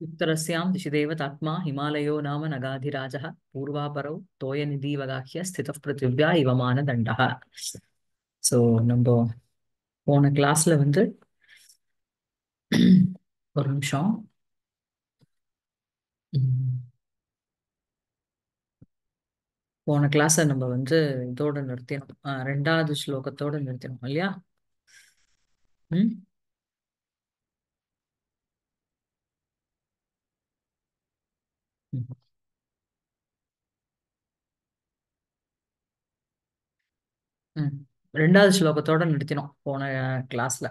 उत्तरस्यां दिशिदेवतात्मा हिमालयो नाम नगाधिराजः पूर्वापरौ तोयनिधीवगाह्य स्थितः पृथिव्या இவமான தண்டா ஸோ நம்ம போன கிளாஸ்ல வந்து ஒரு நிமிஷம். போன கிளாஸை நம்ம வந்து இதோட நிறுத்தினோம். ரெண்டாவது ஸ்லோகத்தோட நிறுத்தினோம் இல்லையா? உம் ம். ரெண்டாவது ஸ்லோகத்தோட நிறுத்தினோம் போன கிளாஸ்ல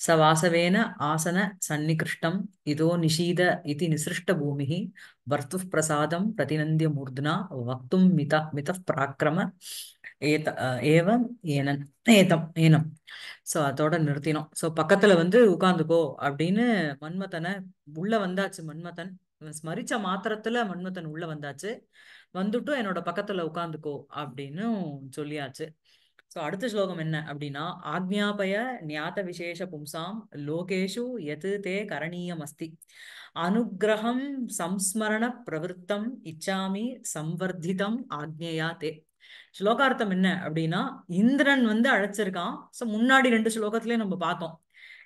ச வாசவேன ஆசன சந்நிகிருஷ்டம் இதோ நிஷீத இதி நிசிருஷ்ட பூமி வர்த்துः பிரசாதம் பிரதிநந்திய மூர்த்னா வக்தும் மித மித பிராக்கிரம ஏத ஏவம் ஏனன் ஏதம் ஏனம். சோ அதோட நிறுத்தினோம். சோ பக்கத்துல வந்து உட்காந்துக்கோ அப்படின்னு மன்மதனை உள்ள வந்தாச்சு மன்மதன். இவன் ஸ்மரிச்ச மாத்திரத்துல மன்மதன் உள்ள வந்தாச்சு. வந்துட்டும் என்னோட பக்கத்துல உட்காந்துக்கோ அப்படின்னு சொல்லியாச்சு. ஸோ அடுத்த ஸ்லோகம் என்ன அப்படின்னா ஆக்ஞாபய ஞாத விசேஷ பும்சாம் லோகேஷு எது தே கரணீயம் அஸ்தி அனுக்கிரகம் சம்ஸ்மரண பிரவருத்தம் இச்சாமி சம்வர்திதம் ஆக்ஞையா தே. ஸ்லோகார்த்தம் என்ன அப்படின்னா இந்திரன் வந்து அழைச்சிருக்கான். ஸோ முன்னாடி ரெண்டு ஸ்லோகத்திலே நம்ம பார்த்தோம்.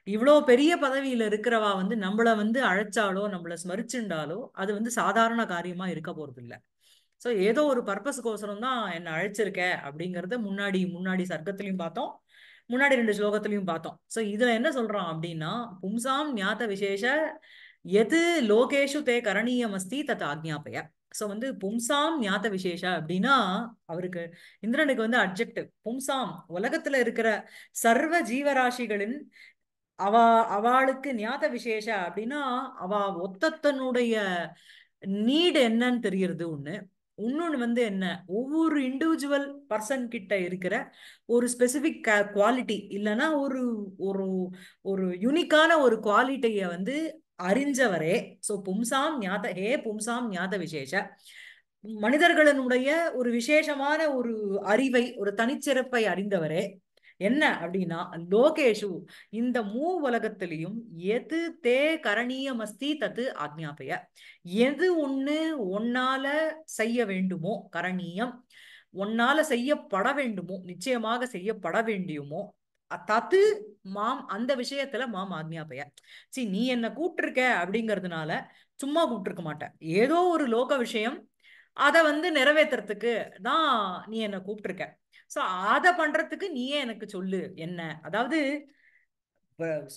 இவ்வளோ பெரிய பதவியில இருக்கிறவா வந்து நம்மள வந்து அழைச்சாலோ நம்மளை ஸ்மரிச்சுண்டாலோ அது வந்து சாதாரண காரியமா இருக்க போறது இல்லை ஸோ ஏதோ ஒரு பர்பஸ்க்கோசரம் தான் என்னை அழைச்சிருக்க அப்படிங்கறத முன்னாடி முன்னாடி சர்க்கத்திலையும் பார்த்தோம். முன்னாடி ரெண்டு ஸ்லோகத்திலையும் பார்த்தோம். ஸோ இதுல என்ன சொல்றான் அப்படின்னா பும்சாம் ஞாத்த விசேஷ எது லோகேஷு தே கரணீயம் அஸ்தி தத் ஆக்ஞாபய. ஸோ வந்து பும்சாம் ஞாத்த விசேஷ அப்படின்னா அவருக்கு இந்திரனுக்கு வந்து அப்ஜெக்டிவ் பும்சாம் உலகத்துல இருக்கிற சர்வ ஜீவராசிகளின் அவ அவளுக்கு ஞாத விசேஷ அப்படின்னா அவ ஒத்தத்தனுடைய நீடு என்னன்னு தெரியறது ஒண்ணு. இன்னொன்று வந்து என்ன? ஒவ்வொரு இண்டிவிஜுவல் பர்சன் கிட்ட இருக்கிற ஒரு ஸ்பெசிஃபிக் குவாலிட்டி இல்லைன்னா ஒரு ஒரு ஒரு யூனிக்கான ஒரு குவாலிட்டியை வந்து அறிஞ்சவரே. ஸோ பும்சாம் ஞாத ஹே பும்சாம் ஞாத விசேஷ. மனிதர்களினுடைய ஒரு விசேஷமான ஒரு அறிவை ஒரு தனிச்சிறப்பை அறிந்தவரே. என்ன அப்படின்னா லோகேஷு இந்த மூ உலகத்திலையும் எது தே கரணீயம் அஸ்தி தத்து ஆக்ஞாபய. எது ஒண்ணு ஒன்னால செய்ய வேண்டுமோ கரணீயம் ஒன்னால செய்யப்பட வேண்டுமோ நிச்சயமாக செய்யப்பட வேண்டியுமோ தத்து மாம் அந்த விஷயத்துல மாம் ஆக்ஞாபய. சி நீ என்ன கூப்பிட்டுருக்க அப்படிங்கிறதுனால சும்மா கூப்பிட்டுருக்க மாட்டேன் ஏதோ ஒரு லோக விஷயம் அதை வந்து நிறைவேற்றுறதுக்கு தான் நீ என்னை கூப்பிட்டுருக்க சோ அத பண்றதுக்கு நீயே எனக்கு சொல்லு என்ன? அதாவது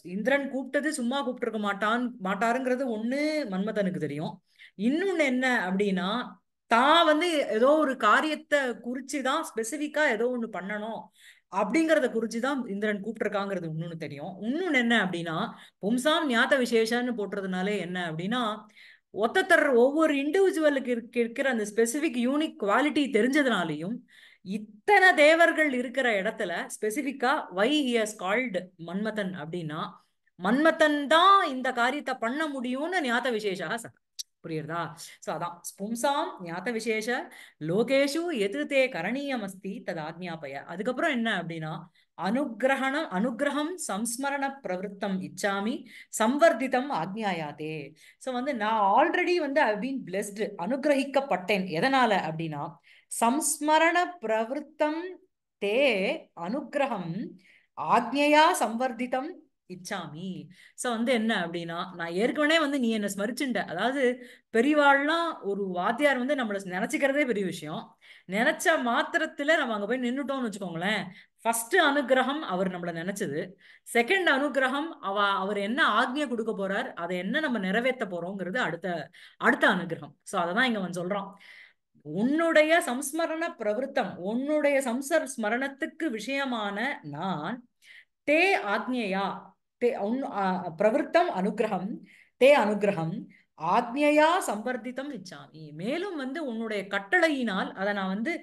இந்திரன் கூப்பிட்டது சும்மா கூப்பிட்டுருக்க மாட்டான் மாட்டாருங்கிறது ஒண்ணு மன்மதனுக்கு தெரியும். இன்னொன்னு என்ன அப்படின்னா தான் வந்து ஏதோ ஒரு காரியத்தை குறிச்சுதான் ஸ்பெசிபிக்கா ஏதோ ஒண்ணு பண்ணணும் அப்படிங்கறத குறிச்சுதான் இந்திரன் கூப்பிட்டுருக்காங்கிறது இன்னொன்னு தெரியும். இன்னொன்னு என்ன அப்படின்னா பும்சாம் ஞாத்த விசேஷன்னு போட்டுறதுனாலே என்ன அப்படின்னா ஒத்தத்தர் ஒவ்வொரு இண்டிவிஜுவலுக்கு இருக்கிற அந்த ஸ்பெசிபிக் யூனிக் குவாலிட்டி தெரிஞ்சதுனாலையும் இத்தனை தேவர்கள் இருக்கிற இடத்துல ஸ்பெசிஃபிக்கா வை ஹியஸ் கால்டு மன்மதன் அப்படின்னா மன்மதன் தான் இந்த காரியத்தை பண்ண முடியும்னு ஞாத்த விசேஷா புரியுறதா? சோ அதான். பும்சாம் ஞாத்த விசேஷ லோகேஷு எது தே கரணீயம் அஸ்தி தது ஆக்ஞாபய. அதுக்கப்புறம் என்ன அப்படின்னா அனுகிரகணம் அனுகிரகம் சம்ஸ்மரண பிரவருத்தம் இச்சாமி சம்வர்த்திதம் ஆக்ஞாயாதே. சோ வந்து நான் ஆல்ரெடி வந்து ஐ பீன் பிளெஸ்டு அனுகிரகிக்கப்பட்டேன். எதனால அப்படின்னா சம்ஸ்மரண பிரவருத்தம் தே அனுகிரகம் ஆக்ஞையா சம்வர்த்திதம் இச்சாமி. ஸோ வந்து என்ன அப்படின்னா நான் ஏற்கனவே வந்து நீ என்னை ஸ்மரிச்சுட்ட அதாவது பெரியவாள்லாம் ஒரு வாத்தியார் வந்து நம்மள நினச்சிக்கிறதே பெரிய விஷயம். நினைச்ச மாத்திரத்துல நம்ம அங்க போய் நின்னுட்டோம்னு வச்சுக்கோங்களேன். ஃபர்ஸ்ட் அனுகிரகம் அவர் நம்மள நினைச்சது. செகண்ட் அனுகிரகம் அவ அவர் என்ன ஆக்ஞை கொடுக்க போறார் அதை என்ன நம்ம நிறைவேற்ற போறோங்கிறது அடுத்த அடுத்த அனுகிரகம். ஸோ அதை தான் இங்க அவன் சொல்றான். உன்னுடைய சம்ஸ்மரண பிரவருத்தம் உன்னுடைய சம்சர் ஸ்மரணத்துக்கு விஷயமான நான் தே ஆக்ஞையா தே பிரவருத்தம் அனுகிரகம் தே அனுகிரகம் ஆக்ஞையா சம்பர்த்தித்தம் இச்சாமி. மேலும் வந்து உன்னுடைய கட்டளையினால் அதை நான் வந்து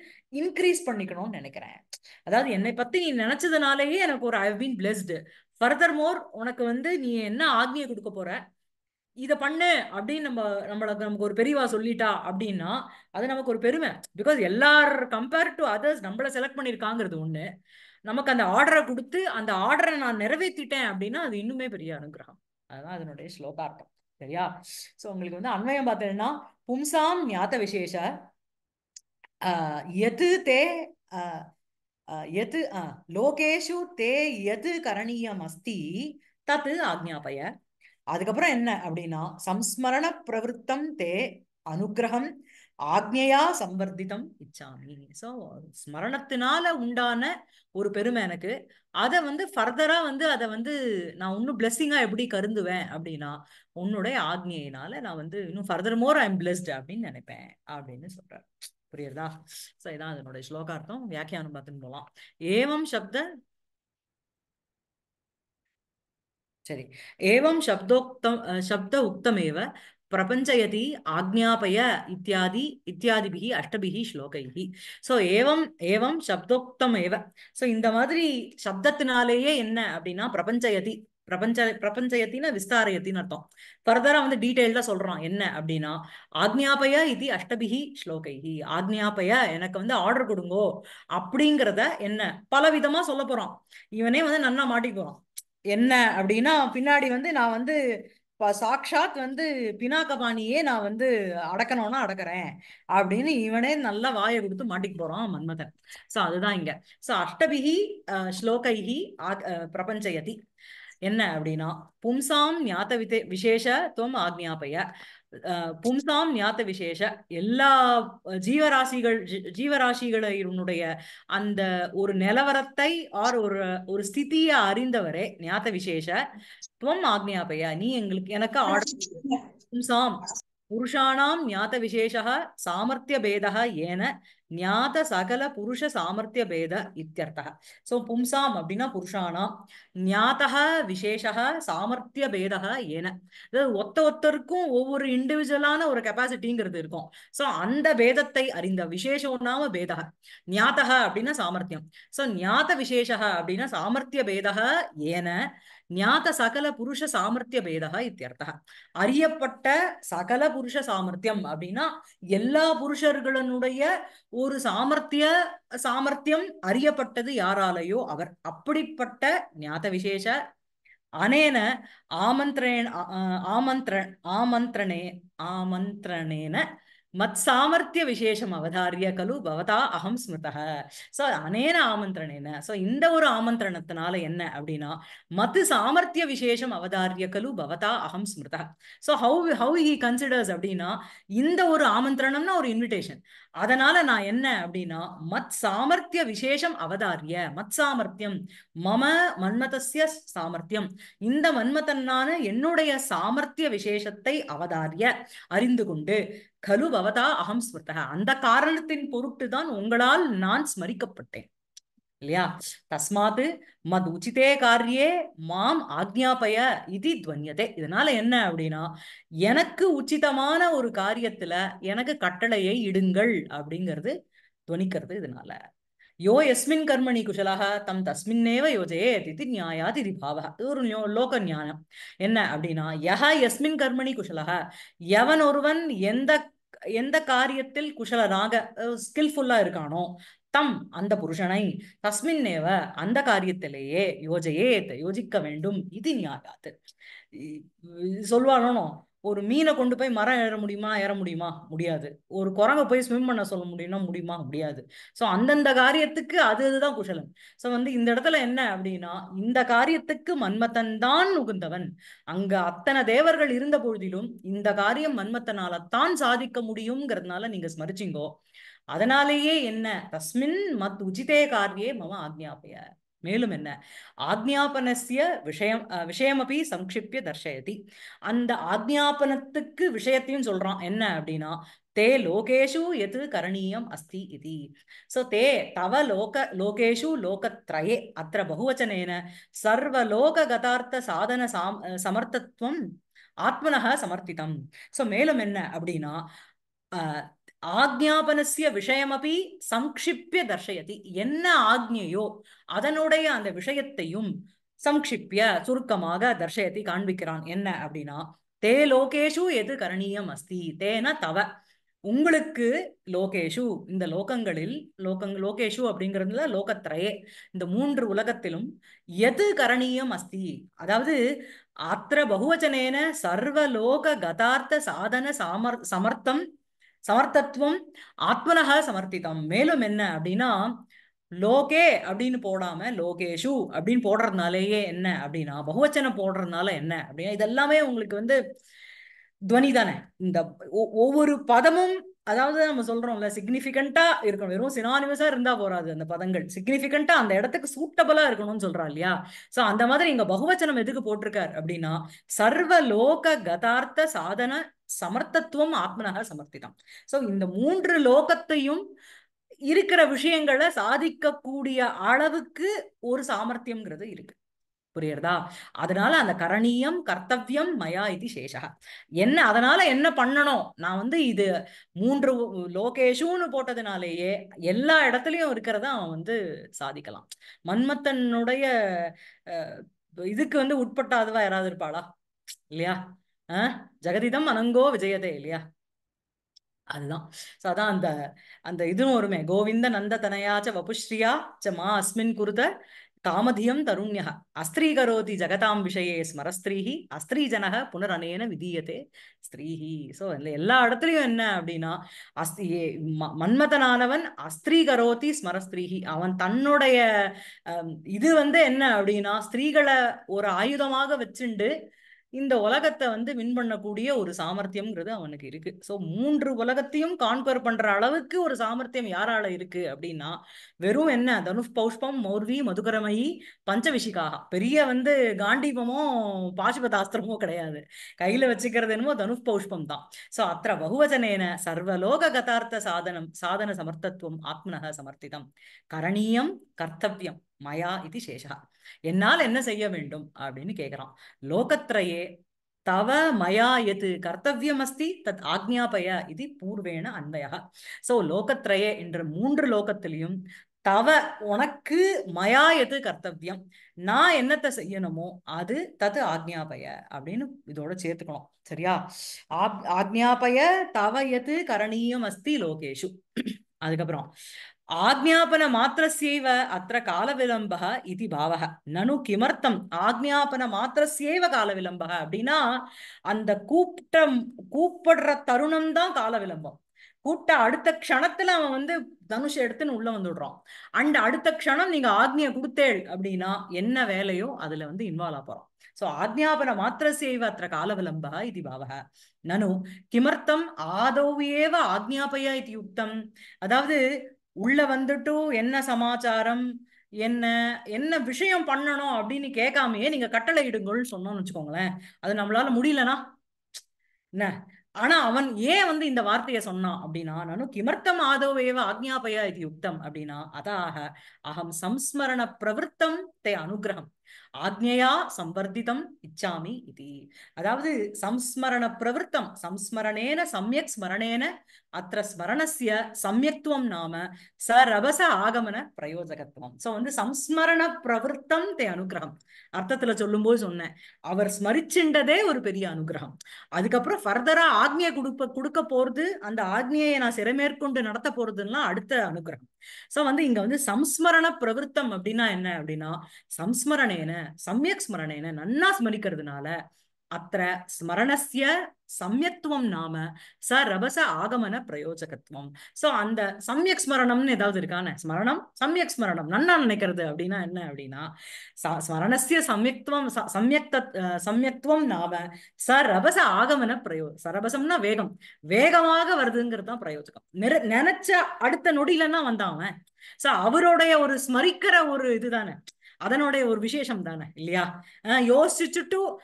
இன்க்ரீஸ் பண்ணிக்கணும்னு நினைக்கிறேன். அதாவது என்னை பத்தி நீ நினைச்சதுனாலேயே எனக்கு ஒரு I been blessed further more உனக்கு வந்து நீ என்ன ஆக்ஞையை கொடுக்க போற? இதை பண்ணு அப்படின்னு நம்ம நம்மளுக்கு நமக்கு ஒரு பெரியவா சொல்லிட்டா அப்படின்னா அது நமக்கு ஒரு பெருமை. பிகாஸ் எல்லார் கம்பேர் டு அதர்ஸ் நம்மள செலக்ட் பண்ணியிருக்காங்கிறது ஒண்ணு. நமக்கு அந்த ஆர்டரை கொடுத்து அந்த ஆர்டரை நான் நிறைவேற்றிட்டேன் அப்படின்னா அது இன்னுமே பெரிய அனுகிரகம். அதுதான் அதனுடைய ஸ்லோகார்த்தம். சரியா? ஸோ உங்களுக்கு வந்து அன்வயம் பார்த்தீங்கன்னா பும்சாம் ஞாத விசேஷ எது தே எது லோகேஷு தே எது கரணீயம் அஸ்தி தத்து ஆக்ஞாபய. அதுக்கப்புறம் என்ன அப்படின்னா சம்ஸ்மரண பிரவருத்தம் தே அனுகிரகம் ஆக்ஞையா சம்வர்த்திதம் இச்சாமி. ஸோ ஸ்மரணத்தினால உண்டான ஒரு பெருமை எனக்கு. அதை வந்து ஃபர்தரா வந்து அதை வந்து நான் இன்னும் பிளெஸ்ஸிங்கா எப்படி கருந்துவேன் அப்படின்னா உன்னுடைய ஆக்ஞையினால நான் வந்து இன்னும் further more I am blessed அப்படின்னு நினைப்பேன் அப்படின்னு சொல்றாரு. புரியுறதா? ஸோ இதான் அதனுடைய ஸ்லோகார்த்தம். வியாக்கியானம் பார்த்துன்னு போகலாம் ஏவம் சப்த சரி. ஏவம் சப்தோக்தம் சப்த உக்தமேவ பிரபஞ்சயதி ஆக்ஞாபய இத்தியாதி இத்தியாதிபிகி அஷ்டபிகி ஸ்லோகைகி சோ ஏவம் ஏவம் சப்தோக்தம் ஏவ சோ இந்த மாதிரி சப்தத்தினாலேயே என்ன அப்படின்னா பிரபஞ்சயதி பிரபஞ்ச பிரபஞ்சயத்தின விஸ்தாரயத்தின்னு அர்த்தம். ஃபர்தரா வந்து டீட்டெயில்டா சொல்றான் என்ன அப்படின்னா ஆக்ஞாபய இது அஷ்டபிகி ஸ்லோகைகி ஆக்ஞாபய எனக்கு வந்து ஆர்டர் கொடுங்கோ அப்படிங்கிறத என்ன பல விதமா சொல்ல போறான். இவனே வந்து நன்னா மாட்டிக்கிறான் என்ன அப்படின்னா பின்னாடி வந்து நான் வந்து ப- சாக்ஷாத் வந்து பினாகபாணியே நான் வந்து அடக்கணும்னா அடக்கிறேன் அப்படின்னு இவனே நல்லா வாயை கொடுத்து மாட்டிக்கு போறான் மன்மதன். ஸோ அதுதான் இங்க. ஸோ அஷ்டபிகி அஹ், ஸ்லோகைஹி ஆக்- பிரபஞ்சயதி. என்ன அப்படின்னா பும்சாம் ஞாத்த விதே விசேஷ துவம் ஆக்ஞாபய. பும்சாம் ஞாத்த விசேஷ எல்லா ஜீவராசிகள் ஜீவராசிகளினுடைய அந்த ஒரு நிலவரத்தை ஆர் ஒரு ஒரு ஸ்திதியை அறிந்தவரே ஞாத்த விசேஷ. துவம் ஆக்ஞாபய நீ எங்களுக்கு எனக்கு ஆர்டர் பும்சாம். புருஷாணாம் ஞாத விசேஷா சாமர்த்திய பேதா ஏன ஞாத சகல புருஷ சாமர்த்திய பேத இத்தியர்த்தா சோ பும்சாம் அப்படின்னா புருஷானாம் ஞாத்தா விசேஷா சாமர்த்திய பேதா ஏன. அதாவது ஒத்த ஒத்தருக்கும் ஒவ்வொரு இண்டிவிஜுவலான ஒரு கெப்பாசிட்டிங்கிறது இருக்கும். சோ அந்த பேதத்தை அறிந்த விசேஷம் நாம பேதः ஞாதः அப்படின்னா சாமர்த்தியம். சோ ஞாத விசேஷः அப்படின்னா சாமர்த்திய பேதா ஏன. ஞாத சகல புருஷ சாமர்த்திய பேதகா இத்தியர்த்தா அறியப்பட்ட சகல புருஷ சாமர்த்தியம் அப்படின்னா எல்லா புருஷர்களுடைய ஒரு சாமர்த்திய சாமர்த்தியம் அறியப்பட்டது யாராலேயோ அவர். அப்படிப்பட்ட ஞாத விசேஷ அனேன ஆமந்திரேன் ஆமந்திர ஆமந்திரணே ஆமந்திரணேன மத் சாமர்த்திய விசேஷம் அவதாரிய கலு பவதா அகம் ஸ்மிருதக. சோ அனேன ஆமந்திரணேன சோ இந்த ஒரு ஆமந்திரணத்தினால என்ன அப்படின்னா மத் சாமர்த்திய விசேஷம் அவதாரிய கலு பவதா அகம் ஸ்மிருதः so how how he considers அப்படின்னா இந்த ஒரு ஆமந்திரணம்னா ஒரு இன்விடேஷன் அதனால நான் என்ன அப்படின்னா மத் சாமர்த்திய விசேஷம் அவதாரிய மத் சாமர்த்தியம் மம மன்மதசிய சாமர்த்தியம். இந்த மன்மதன்னான என்னுடைய சாமர்த்திய விசேஷத்தை அவதாரிய அறிந்து கொண்டு கலு பவதா அகம் ஸ்மிருதः அந்த காரணத்தின் பொருட்டு தான் உங்களால் நான் ஸ்மரிக்கப்பட்டேன். இல்லையா? தஸ்மாத்து மத் உச்சிதே காரியே மாம் ஆக்ஞாபய இது துவன்யதே. இதனால என்ன அப்படின்னா எனக்கு உச்சிதமான ஒரு காரியத்துல எனக்கு கட்டளையை இடுங்கள் அப்படிங்கிறது துவனிக்கிறது இதனால. யோ எஸ்மின் கர்மணி குஷலாக தம் தஸ்மின்னேவ யோஜயேத் இது நியாயாத் பாவக இது ஒரு லோக ஞானம். என்ன அப்படின்னா யஹ எஸ்மின் கர்மணி குஷலக எவன் ஒருவன் எந்த எந்த காரியத்தில் குஷலனாக ஸ்கில்ஃபுல்லா இருக்கானோ தம் அந்த புருஷனை தஸ்மின்னேவ அந்த காரியத்திலேயே யோஜையே யோசிக்க வேண்டும். இது நியாயாத். இ- ஒரு மீனை கொண்டு போய் மரம் ஏற முடியுமா? ஏற முடியுமா? முடியாது. ஒரு குரங்கை போய் ஸ்விம் பண்ண சொல்ல முடியுமா முடியுமா? முடியாது. சோ அந்தந்த காரியத்துக்கு அது அதுதான் குஷலன் சோ வந்து இந்த இடத்துல என்ன அப்படின்னா இந்த காரியத்துக்கு மன்மத்தன் தான் உகுந்தவன். அங்க அத்தனை தேவர்கள் இருந்த பொழுதிலும் இந்த காரியம் மன்மத்தனால தான் சாதிக்க முடியுங்கிறதுனால நீங்க ஸ்மரிச்சிங்கோ. அதனாலேயே என்ன? தஸ்மின் மத் உஜிதே காரியே மம ஆக்ஞாபய. மேலும் என்ன? ஆக்ஞாபனசிய விஷயம் விஷயமபி சம்க்ஷிப்ய தர்ஷயதி. அந்த ஆக்ஞாபனத்துக்கு விஷயத்தையும் சொல்றான். என்ன அப்படின்னா தே லோகேஷு எது கரணீயம் அஸ்தி இது. ஸோ தே தவ லோக லோகேஷு லோகத்ரயே. அத்த பகுவச்சனேன சர்வலோக கதார்த்த சாதன சாம் சமர்த்தத்துவம் ஆத்மனக சமர்த்திதம். ஸோ மேலும் என்ன அப்படின்னா ஆக்ஞாபனசிய விஷயமபி சம்ஷிப்பிய தர்ஷயதி. என்ன ஆக்ஞையோ அதனுடைய அந்த விஷயத்தையும் சம்ஷிப்பிய சுருக்கமாக தர்ஷயத்தை காண்பிக்கிறான். என்ன அப்படின்னா தே லோகேஷு எது கரணீயம் அஸ்தி? தேன தவ. உங்களுக்கு லோகேஷு இந்த லோகங்களில் லோகங் லோகேஷு அப்படிங்கிறதுல லோகத்திரையே இந்த மூன்று உலகத்திலும் எது கரணீயம் அஸ்தி? அதாவது அத்திர பகுவச்சனேன சர்வலோக கதார்த்த சாதன சாமர் சமர்த்தம் சமர்த்தத்துவம் ஆத்மனக சமர்த்திதம் மேலும் என்ன அப்படின்னா லோகே அப்படின்னு போடாம லோகேஷு அப்படின்னு போடுறதுனாலேயே என்ன அப்படின்னா பகுவச்சனம் போடுறதுனால என்ன அப்படின்னா இதெல்லாமே உங்களுக்கு வந்து துவனி தானே. இந்த ஒ- ஒவ்வொரு பதமும் அதாவது நம்ம சொல்றோம்ல சிக்னிபிகண்டா இருக்கணும். வெறும் சினானிமஸா இருந்தா போறாது அந்த பதங்கள். சிக்னிபிகண்டா அந்த இடத்துக்கு சூட்டபிளா இருக்கணும்னு சொல்றா இல்லையா? சோ அந்த மாதிரி இங்க பகுவச்சனம் எதுக்கு போட்டிருக்காரு அப்படின்னா சர்வ லோக கதார்த்த சாதன சமர்த்தத்துவம் ஆத்மனக சமர்த்திதம். சோ இந்த மூன்று லோகத்தையும் இருக்கிற விஷயங்களை சாதிக்கக்கூடிய அளவுக்கு ஒரு சாமர்த்தியம்ங்கிறது இருக்கு. புரியுறதா அதனால அந்த கரணீயம் கர்த்தவியம் மயா இது சேஷா. என்ன அதனால என்ன பண்ணணும்? நான் வந்து இது மூன்று லோகேஷுன்னு போட்டதுனாலேயே எல்லா இடத்துலயும் இருக்கிறத அவன் வந்து சாதிக்கலாம். மன்மத்தனுடைய இதுக்கு வந்து உட்பட்டாதவா யாராவது இருப்பாளா? இல்லையா? ஆஹ் ஜெகதிதம் அனங்கோ விஜயதே இல்லையா? அதுதான். சோ அதான் அந்த அந்த இதுவும் வருமே கோவிந்த நந்த தனயாச்ச வபுஸ்ரீயா ச மா அஸ்மின் குருத காமதியம் தருண்யா அஸ்திரீகரோதி ஜகதாம் விஷயே ஸ்மரஸ்திரீஹி அஸ்திரீஜனக புனரனேன விதீயத்தே ஸ்திரீஹி சோ எல்லா இடத்துலையும் என்ன அப்படின்னா அஸ்தி ஏ- ம- மன்மதனானவன் அஸ்திரீகரோதி ஸ்மரஸ்திரீஹி அவன் தன்னுடைய இது வந்து என்ன அப்படின்னா ஸ்திரீகளை ஒரு ஆயுதமாக வச்சுண்டு இந்த உலகத்தை வந்து வின் பண்ணக்கூடிய ஒரு சாமர்த்தியம்ங்கிறது அவனுக்கு இருக்கு. ஸோ மூன்று உலகத்தையும் கான்கர் பண்ற அளவுக்கு ஒரு சாமர்த்தியம் யாரால இருக்கு அப்படின்னா வெறும் என்ன? தனுஷ் பௌஷ்பம் மௌர்வி மதுகரமயி பஞ்சவிஷிகாக பெரிய வந்து காண்டீபமோ பாசுபதாஸ்திரமோ கிடையாது. கையில வச்சுக்கிறது என்னமோ தனுஷ் பௌஷ்பம் தான். ஸோ அத்த பகுவச்சனேன சர்வலோக கதார்த்த சாதனம் சாதன சமர்த்தத்துவம் ஆத்மனக சமர்த்திதம். கரணீயம் கர்த்தவியம் மயா இது சேஷா என்னால் என்ன செய்ய வேண்டும்? அப்படின்னு கேட்கறான். லோகத்ரயே தவ மயா எது? கர்த்தவியம் அஸ்தி தத் ஆக்ஞாபய இது பூர்வேண அன்வய சோ லோகத்ரயே என்ற மூன்று லோகத்திலையும் தவ உனக்கு மயா எது? கர்த்தவியம். நான் என்னத்தை செய்யணுமோ அது தது ஆக்ஞாபய அப்படின்னு இதோட சேர்த்துக்கணும். சரியா? ஆப் ஆக்ஞாபய தவ எது? கரணீயம் அஸ்தி லோகேஷு. அதுக்கப்புறம் ஆக்ஞாபன மாத்திரஸ்யைவ கால விளம்பக இது பாவக நனு கிமர்த்தம் ஆக்ஞாபன மாத்திரஸ்யைவ காலவிலம்பக அப்படின்னா அந்த கூப்பிட்ட கூப்பிடுற தருணம் தான் கால விளம்பம் கூப்பிட்ட அடுத்த க்ஷணத்துல அவன் வந்து தனுஷ் எடுத்துன்னு உள்ள வந்துடுறான். அண்ட் அடுத்த க்ஷணம் நீங்க ஆக்ஞையை கொடுத்தேள் அப்படின்னா என்ன வேலையோ அதுல வந்து இன்வால்வ் ஆகிறோம் போறோம் சோ ஆக்ஞாபன மாத்திரசேவ அத்த கால விளம்பக இது பாவக நனு கிமர்த்தம் ஆதௌ ஏவ ஆக்ஞாபய இது யுக்தம் அதாவது உள்ள வந்துட்டு என்ன சமாச்சாரம் என்ன என்ன விஷயம் பண்ணணும் அப்படின்னு கேட்காமயே நீங்க கட்டளை இடுங்கள்னு சொன்னோம்னு வச்சுக்கோங்களேன். அது நம்மளால முடியலனா? என்ன? ஆனா அவன் ஏன் வந்து இந்த வார்த்தையை சொன்னான் அப்படின்னா நானும் கிமர்த்தம் ஆதோவேவ ஆக்ஞாபயா இது யுக்தம் அப்படின்னா அதாக அகம் சம்ஸ்மரண பிரவருத்தம் தே அனுகிரகம். ஆக்ஞையா சம்பர்த்திதம் இச்சாமி இது. அதாவது சம்ஸ்மரண பிரவருத்தம் சம்ஸ்மரணேன சமயக் ஸ்மரணேன அத்திர ஸ்மரணஸ்ய சமயத்துவம் நாம சரபச ஆகமன பிரயோஜகத்துவம். சோ வந்து சம்ஸ்மரண பிரவருத்தம் தே அனுகிரகம். அர்த்தத்துல சொல்லும் போது சொன்னேன். அவர் ஸ்மரிச்சுண்டதே ஒரு பெரிய அனுகிரகம். அதுக்கப்புறம் ஃபர்தரா ஆக்ஞையை கொடுப்ப கொடுக்க போறது அந்த ஆக்ஞையை நான் சிறமேற்கொண்டு நடத்த போறதுன்னா அடுத்த அனுகிரகம். சோ வந்து இங்க வந்து சம்ஸ்மரண பிரவருத்தம் அப்படின்னா என்ன அப்படின்னா சம்ஸ்மரணேன சம்யக் ஸ்மரணேன நன்னா ஸ்மரிக்கிறதுனால அத்திர ஸ்மரணஸ்ய சமயத்துவம் நாம ச ரபச ஆகமன பிரயோஜகத்துவம். சோ அந்த சம்யக் ஸ்மரணம்னு ஏதாவது இருக்கானே ஸ்மரணம்? சம்யக் ஸ்மரணம். நன்னா நினைக்கிறது அப்படின்னா என்ன அப்படின்னா ச- ஸ்மரணஸ்ய சம்யக்துவம் ச- சம்யக் நாம ச ரபச ஆகமன பிரயோ சரபசம்னா வேகம். வேகமாக வருதுங்கிறது தான் பிரயோஜகம். நினைச்ச அடுத்த நொடியிலன்னா வந்தாவன் சோ அவருடைய ஒரு ஸ்மரிக்கிற ஒரு இதுதானே அதனுடைய ஒரு விசேஷம் தானே இல்லையா? யோசிச்சுட்டு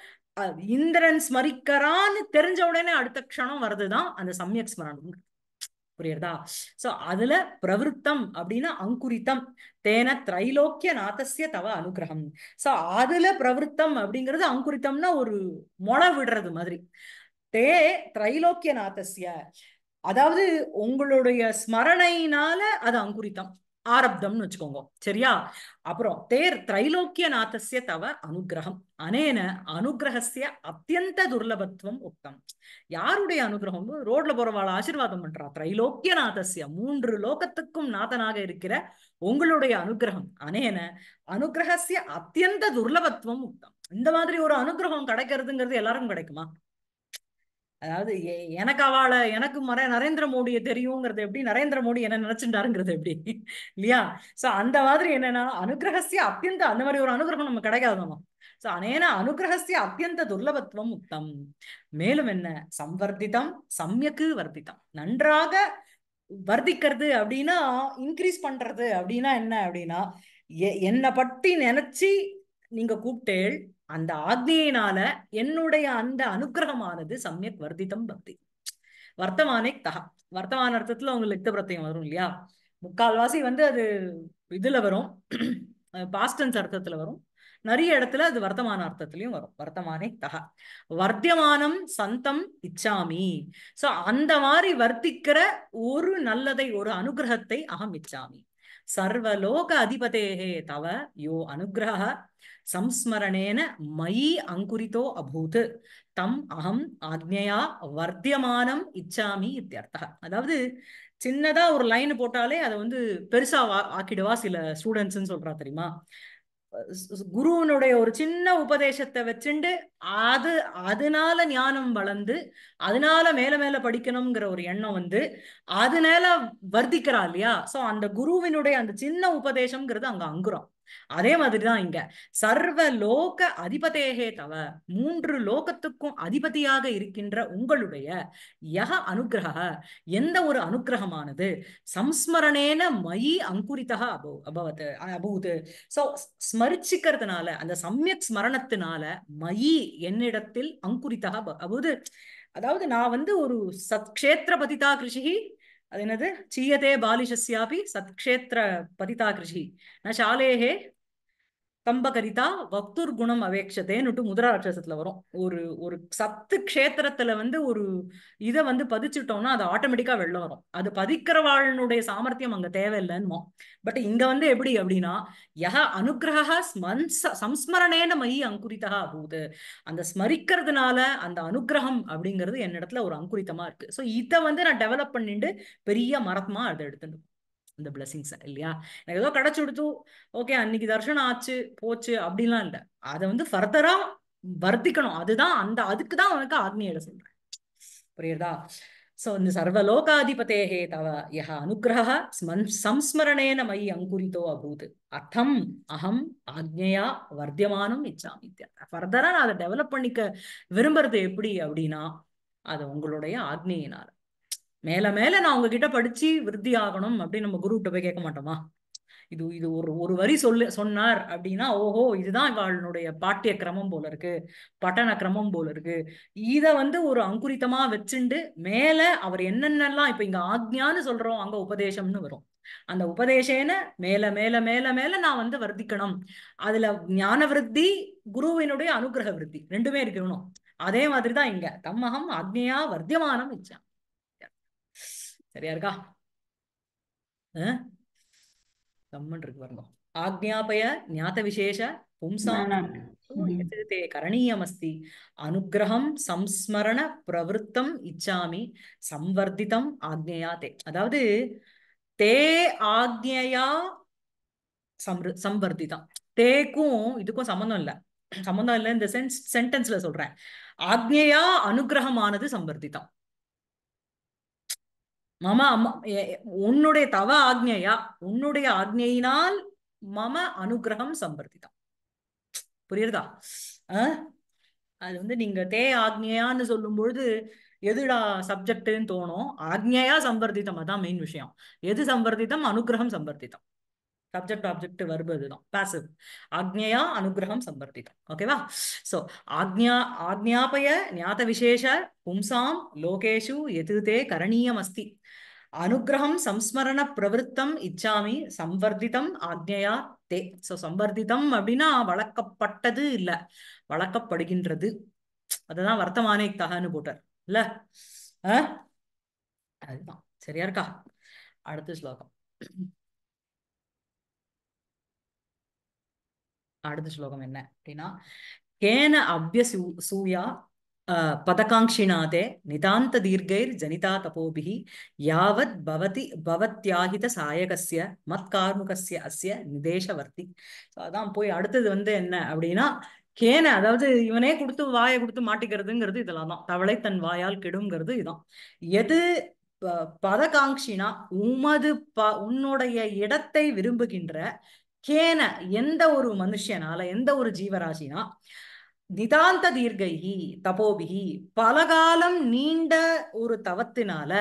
இந்திரன் ஸ்மரிக்கிறான்னு தெரிஞ்ச உடனே அடுத்த க்ஷணம் வருதுதான் அந்த சமயக் ஸ்மரணம் புரியுறதா? சோ அதுல பிரவருத்தம் அப்படின்னா அங்குரித்தம். தேன திரைலோக்கிய நாதசிய தவ அனுகிரகம். சோ அதுல பிரவருத்தம் அப்படிங்கிறது அங்குரித்தம்னா ஒரு முளை விடுறது மாதிரி. தே திரைலோக்கிய நாதசிய அதாவது உங்களுடைய ஸ்மரணையினால அது அங்குரித்தம். ஆரப்தம்னு வச்சுக்கோங்க. சரியா? அப்புறம் தேர் திரைலோக்கிய நாதசிய தவ அனுகிரகம். அனேன அனுகிரகசிய அத்தியந்த துர்லபத்துவம் உக்தம். யாருடைய அனுகிரகம்? ரோட்ல போறவாள் ஆசீர்வாதம் பண்றா. திரைலோக்கிய நாதசிய மூன்று லோகத்துக்கும் நாதனாக இருக்கிற உங்களுடைய அனுகிரகம். அனேன அனுகிரகசிய அத்தியந்த துர்லபத்துவம் உக்தம். இந்த மாதிரி ஒரு அனுகிரகம் கிடைக்கிறதுங்கிறது எல்லாருக்கும் கிடைக்குமா? அதாவது எனக்கு அவளை எனக்கு மர நரேந்திர மோடியை தெரியுங்கிறது எப்படி நரேந்திர மோடி என்ன நினைச்சுட்டாருங்கிறது எப்படி? இல்லையா? சோ அந்த மாதிரி என்னன்னா அனுகிரகசிய அத்தியந்த அந்த மாதிரி ஒரு அனுகிரகம் நம்ம கிடைக்காதோமா சோ அனேன அனுகிரகசிய அத்தியந்த துர்லபத்துவம் உத்தம் மேலும் என்ன? சம்வர்த்திதம் சமயக்கு வர்த்திதம். நன்றாக வர்த்திக்கிறது அப்படின்னா இன்க்ரீஸ் பண்றது அப்படின்னா என்ன அப்படின்னா எ- என்னை பற்றி நினைச்சு நீங்க கூப்பிட்டேள் அந்த ஆக்னியினால என்னுடைய அந்த அனுக்கிரகமானது சமயக் வர்த்திதம் பக்தி. வர்த்தமானே தக. வர்த்தமான அர்த்தத்துல உங்களுக்கு லித்த பிரத்தியம் வரும் இல்லையா? முக்கால்வாசி வந்து அது இதுல வரும். பாஸ்டன்ஸ் அர்த்தத்துல வரும். நிறைய இடத்துல அது வர்த்தமான அர்த்தத்திலையும் வரும். வர்த்தமானே தக. வர்த்தியமானம் சந்தம் இச்சாமி. சோ அந்த மாதிரி வர்த்திக்கிற ஒரு நல்லதை ஒரு அனுகிரகத்தை அகம் இச்சாமி. சர்வலோக அதிபதேகே தவ யோ அனுகிரக சம்ஸ்மரணேன மயி அங்குரிதோ அபூத் தம் அகம் ஆக்ஞையா வர்த்தியமானம் இச்சாமி இத்தியர்த்தா அதாவது சின்னதா ஒரு லைன் போட்டாலே அதை வந்து பெருசா வா- ஆக்கிடுவா சில ஸ்டூடெண்ட்ஸ்ன்னு சொல்றா தெரியுமா? குருவனுடைய ஒரு சின்ன உபதேசத்தை வச்சுண்டு அது அதனால ஞானம் வளர்ந்து அதனால மேல மேல படிக்கணுங்கிற ஒரு எண்ணம் வந்து அதனால வர்த்திக்கிறா இல்லையா? சோ அந்த குருவினுடைய அந்த சின்ன உபதேசம்ங்கிறது அங்க அங்குரம் அதே மாதிரிதான் இங்க. சர்வ லோக அதிபதேகே தவ மூன்று லோகத்துக்கும் அதிபதியாக இருக்கின்ற உங்களுடைய யக அனுகிரக எந்த ஒரு அனுகிரகமானது சம்ஸ்மரணேன மயி அங்குரிதா அபோ அபவத் அபூது. சோ ஸ்மரிச்சுக்கிறதுனால அந்த சமயக் ஸ்மரணத்தினால மயி என்னிடத்தில் அங்குரிதா அப- அதாவது நான் வந்து ஒரு சத் பதிதா கிருஷி அது என்னது சீயதே பாலிஷஸ்யாபி சத்க்ஷேத்திர பதிதா கிருஷி ந சாலேஹே கம்பகரிதா வக்தூர் குணம் அவேக்ஷதேன்னுட்டு முதராட்சசத்துல வரும். ஒரு ஒரு சத்து க்ஷேத்திரத்துல வந்து ஒரு இதை வந்து பதிச்சுட்டோம்னா அது ஆட்டோமேட்டிக்கா வெளில வரும். அது பதிக்கிறவாளனுடைய சாமர்த்தியம் அங்க தேவையில்லைன்னு பட் இங்க வந்து எப்படி அப்படின்னா யக அனுகிரகா ஸ்மன்ச சம்ஸ்மரணேன மயி அங்குரிதா அபூது. அந்த ஸ்மரிக்கிறதுனால அந்த அனுகிரகம் அப்படிங்கிறது என்னிடத்துல ஒரு அங்குரிதமா இருக்கு. சோ இதை வந்து நான் டெவலப் பண்ணிட்டு பெரிய மரத்தமா அதை எடுத்துட்டு இந்த பிளஸிங்ஸ் இல்லையா? எனக்கு ஏதோ கடைச்சு கொடுத்து ஓகே அன்னைக்கு தர்ஷனம் ஆச்சு போச்சு அப்படிலாம் இல்ல. அதை வந்து ஃபர்தரா வர்த்திக்கணும். அதுதான் அந்த அதுக்கு தான் உனக்கு ஆக்னியில சொல்றேன். புரியுதா சோ இந்த சர்வலோகாதிபதேகே தவ யஹ அனுகிரக சம்ஸ்மரணேன மயி அங்குரிதோ அபூத். அர்த்தம் அகம் ஆக்ஞையா வர்த்தியமானம் இச்சாமி ஃபர்தரா நான் அதை டெவலப் பண்ணிக்க விரும்புறது எப்படி அப்படின்னா அது உங்களுடைய ஆக்னியினால மேல மேல நான் உங்ககிட்ட படிச்சு விருத்தி ஆகணும் அப்படின்னு நம்ம குரு போய் கேட்க மாட்டோமா? இது இது ஒரு ஒரு வரி சொல்லு சொன்னார் அப்படின்னா ஓஹோ இதுதான் இவளுடைய பாட்டிய கிரமம் போல இருக்கு பட்டண கிரமம் போல இருக்கு. இத வந்து ஒரு அங்குரித்தமா வச்சுண்டு மேல அவர் என்னென்னலாம் இப்ப இங்க ஆக்ஞான்னு சொல்றோம் அங்க உபதேசம்னு வரும். அந்த உபதேசேன மேல மேல மேல மேல நான் வந்து வர்த்திக்கணும். அதுல ஞான விருத்தி குருவினுடைய அனுகிரக விருத்தி ரெண்டுமே இருக்கணும் அதே மாதிரிதான் இங்க. தம்மகம் ஆக்ஞையா வர்த்தியமானம் வச்சான் சரியா இருக்கா? கம்மன் இருக்கு பாருங்க. ஆக்ஞாபய ஞாத விசேஷ பும்சானே கரணீயமஸ்தி. அனுகிரகம் சம்ஸ்மரண பிரவருத்தம் இச்சாமி. சம்வர்திதம் ஆக்ஞயா தே அதாவது தே ஆக்ஞயா சம்ரு சம்வர்திதம் தேக்கும் இதுக்கும் சம்பந்தம் இல்லை. சம்பந்தம் இல்லை இந்த சென்ஸ் சென்டென்ஸ்ல சொல்றேன். ஆக்ஞையா அனுகிரகமானது சம்வர்த்திதம். மம அம்மா எ- உன்னுடைய தவ ஆக்ஞையா? உன்னுடைய ஆக்ஞையினால் மம அனுகிரகம் சம்பர்த்திதம் புரியுறதா? அது வந்து நீங்க தே ஆக்ஞையான்னு சொல்லும் பொழுது எதுடா சப்ஜெக்ட்னு தோணும்? ஆக்ஞையா சம்பர்த்திதம் அதான் மெயின் விஷயம். எது சம்பர்த்திதம்? அனுகிரகம் சம்பர்த்திதம். சப்ஜெக்ட் ஆப்ஜெக்ட் வருபு இதுதான் பேசிவ் ஆக்ஞையா அனுகிரகம் சம்பர்த்திதம். ஓகேவா சோ ஆக்ஞா ஆக்ஞாபய ஞாத விசேஷ பும்சாம் லோகேஷு எது தே கரணீயம் அஸ்தி அனுகிரகம் சம்ஸ்மரண பிரவருத்தம் இச்சாமி சம்வர்த்திதம் ஆக்ஞையா தே. சோ சம்வர்த்திதம் அப்படின்னா வளர்க்கப்பட்டது இல்ல. வளர்க்கப்படுகின்றது. அதுதான் வர்த்தமானே தகன்னு போட்டார். இல்ல? ஆஹ் அதுதான். சரியா இருக்கா? அடுத்த ஸ்லோகம். அடுத்த ஸ்லோகம் என்ன அப்படின்னா கேன அபியசூ சூயா அஹ், நிதாந்த தீர்கைர் ஜனிதா தபோபிஹி யாவத் பவதி பவத்யாஹித சாயகஸ்ய மத்கார்முகஸ்ய அஸ்ய நிதேசவர்த்தி அதான் போய் அடுத்தது வந்து என்ன அப்படின்னா கேன அதாவது இவனே கொடுத்து வாயை கொடுத்து மாட்டிக்கிறதுங்கிறது இதெல்லாம் தான். தவளை தன் வாயால் கெடுங்கிறது இதான். எது ப- பதகாங்ஷினா உமது ப உன்னுடைய இடத்தை விரும்புகின்ற கேன எந்த ஒரு மனுஷனால எந்த ஒரு ஜீவராசினா நிதாந்த தீர்கைகி தபோபிகி பலகாலம் நீண்ட ஒரு தவத்தினால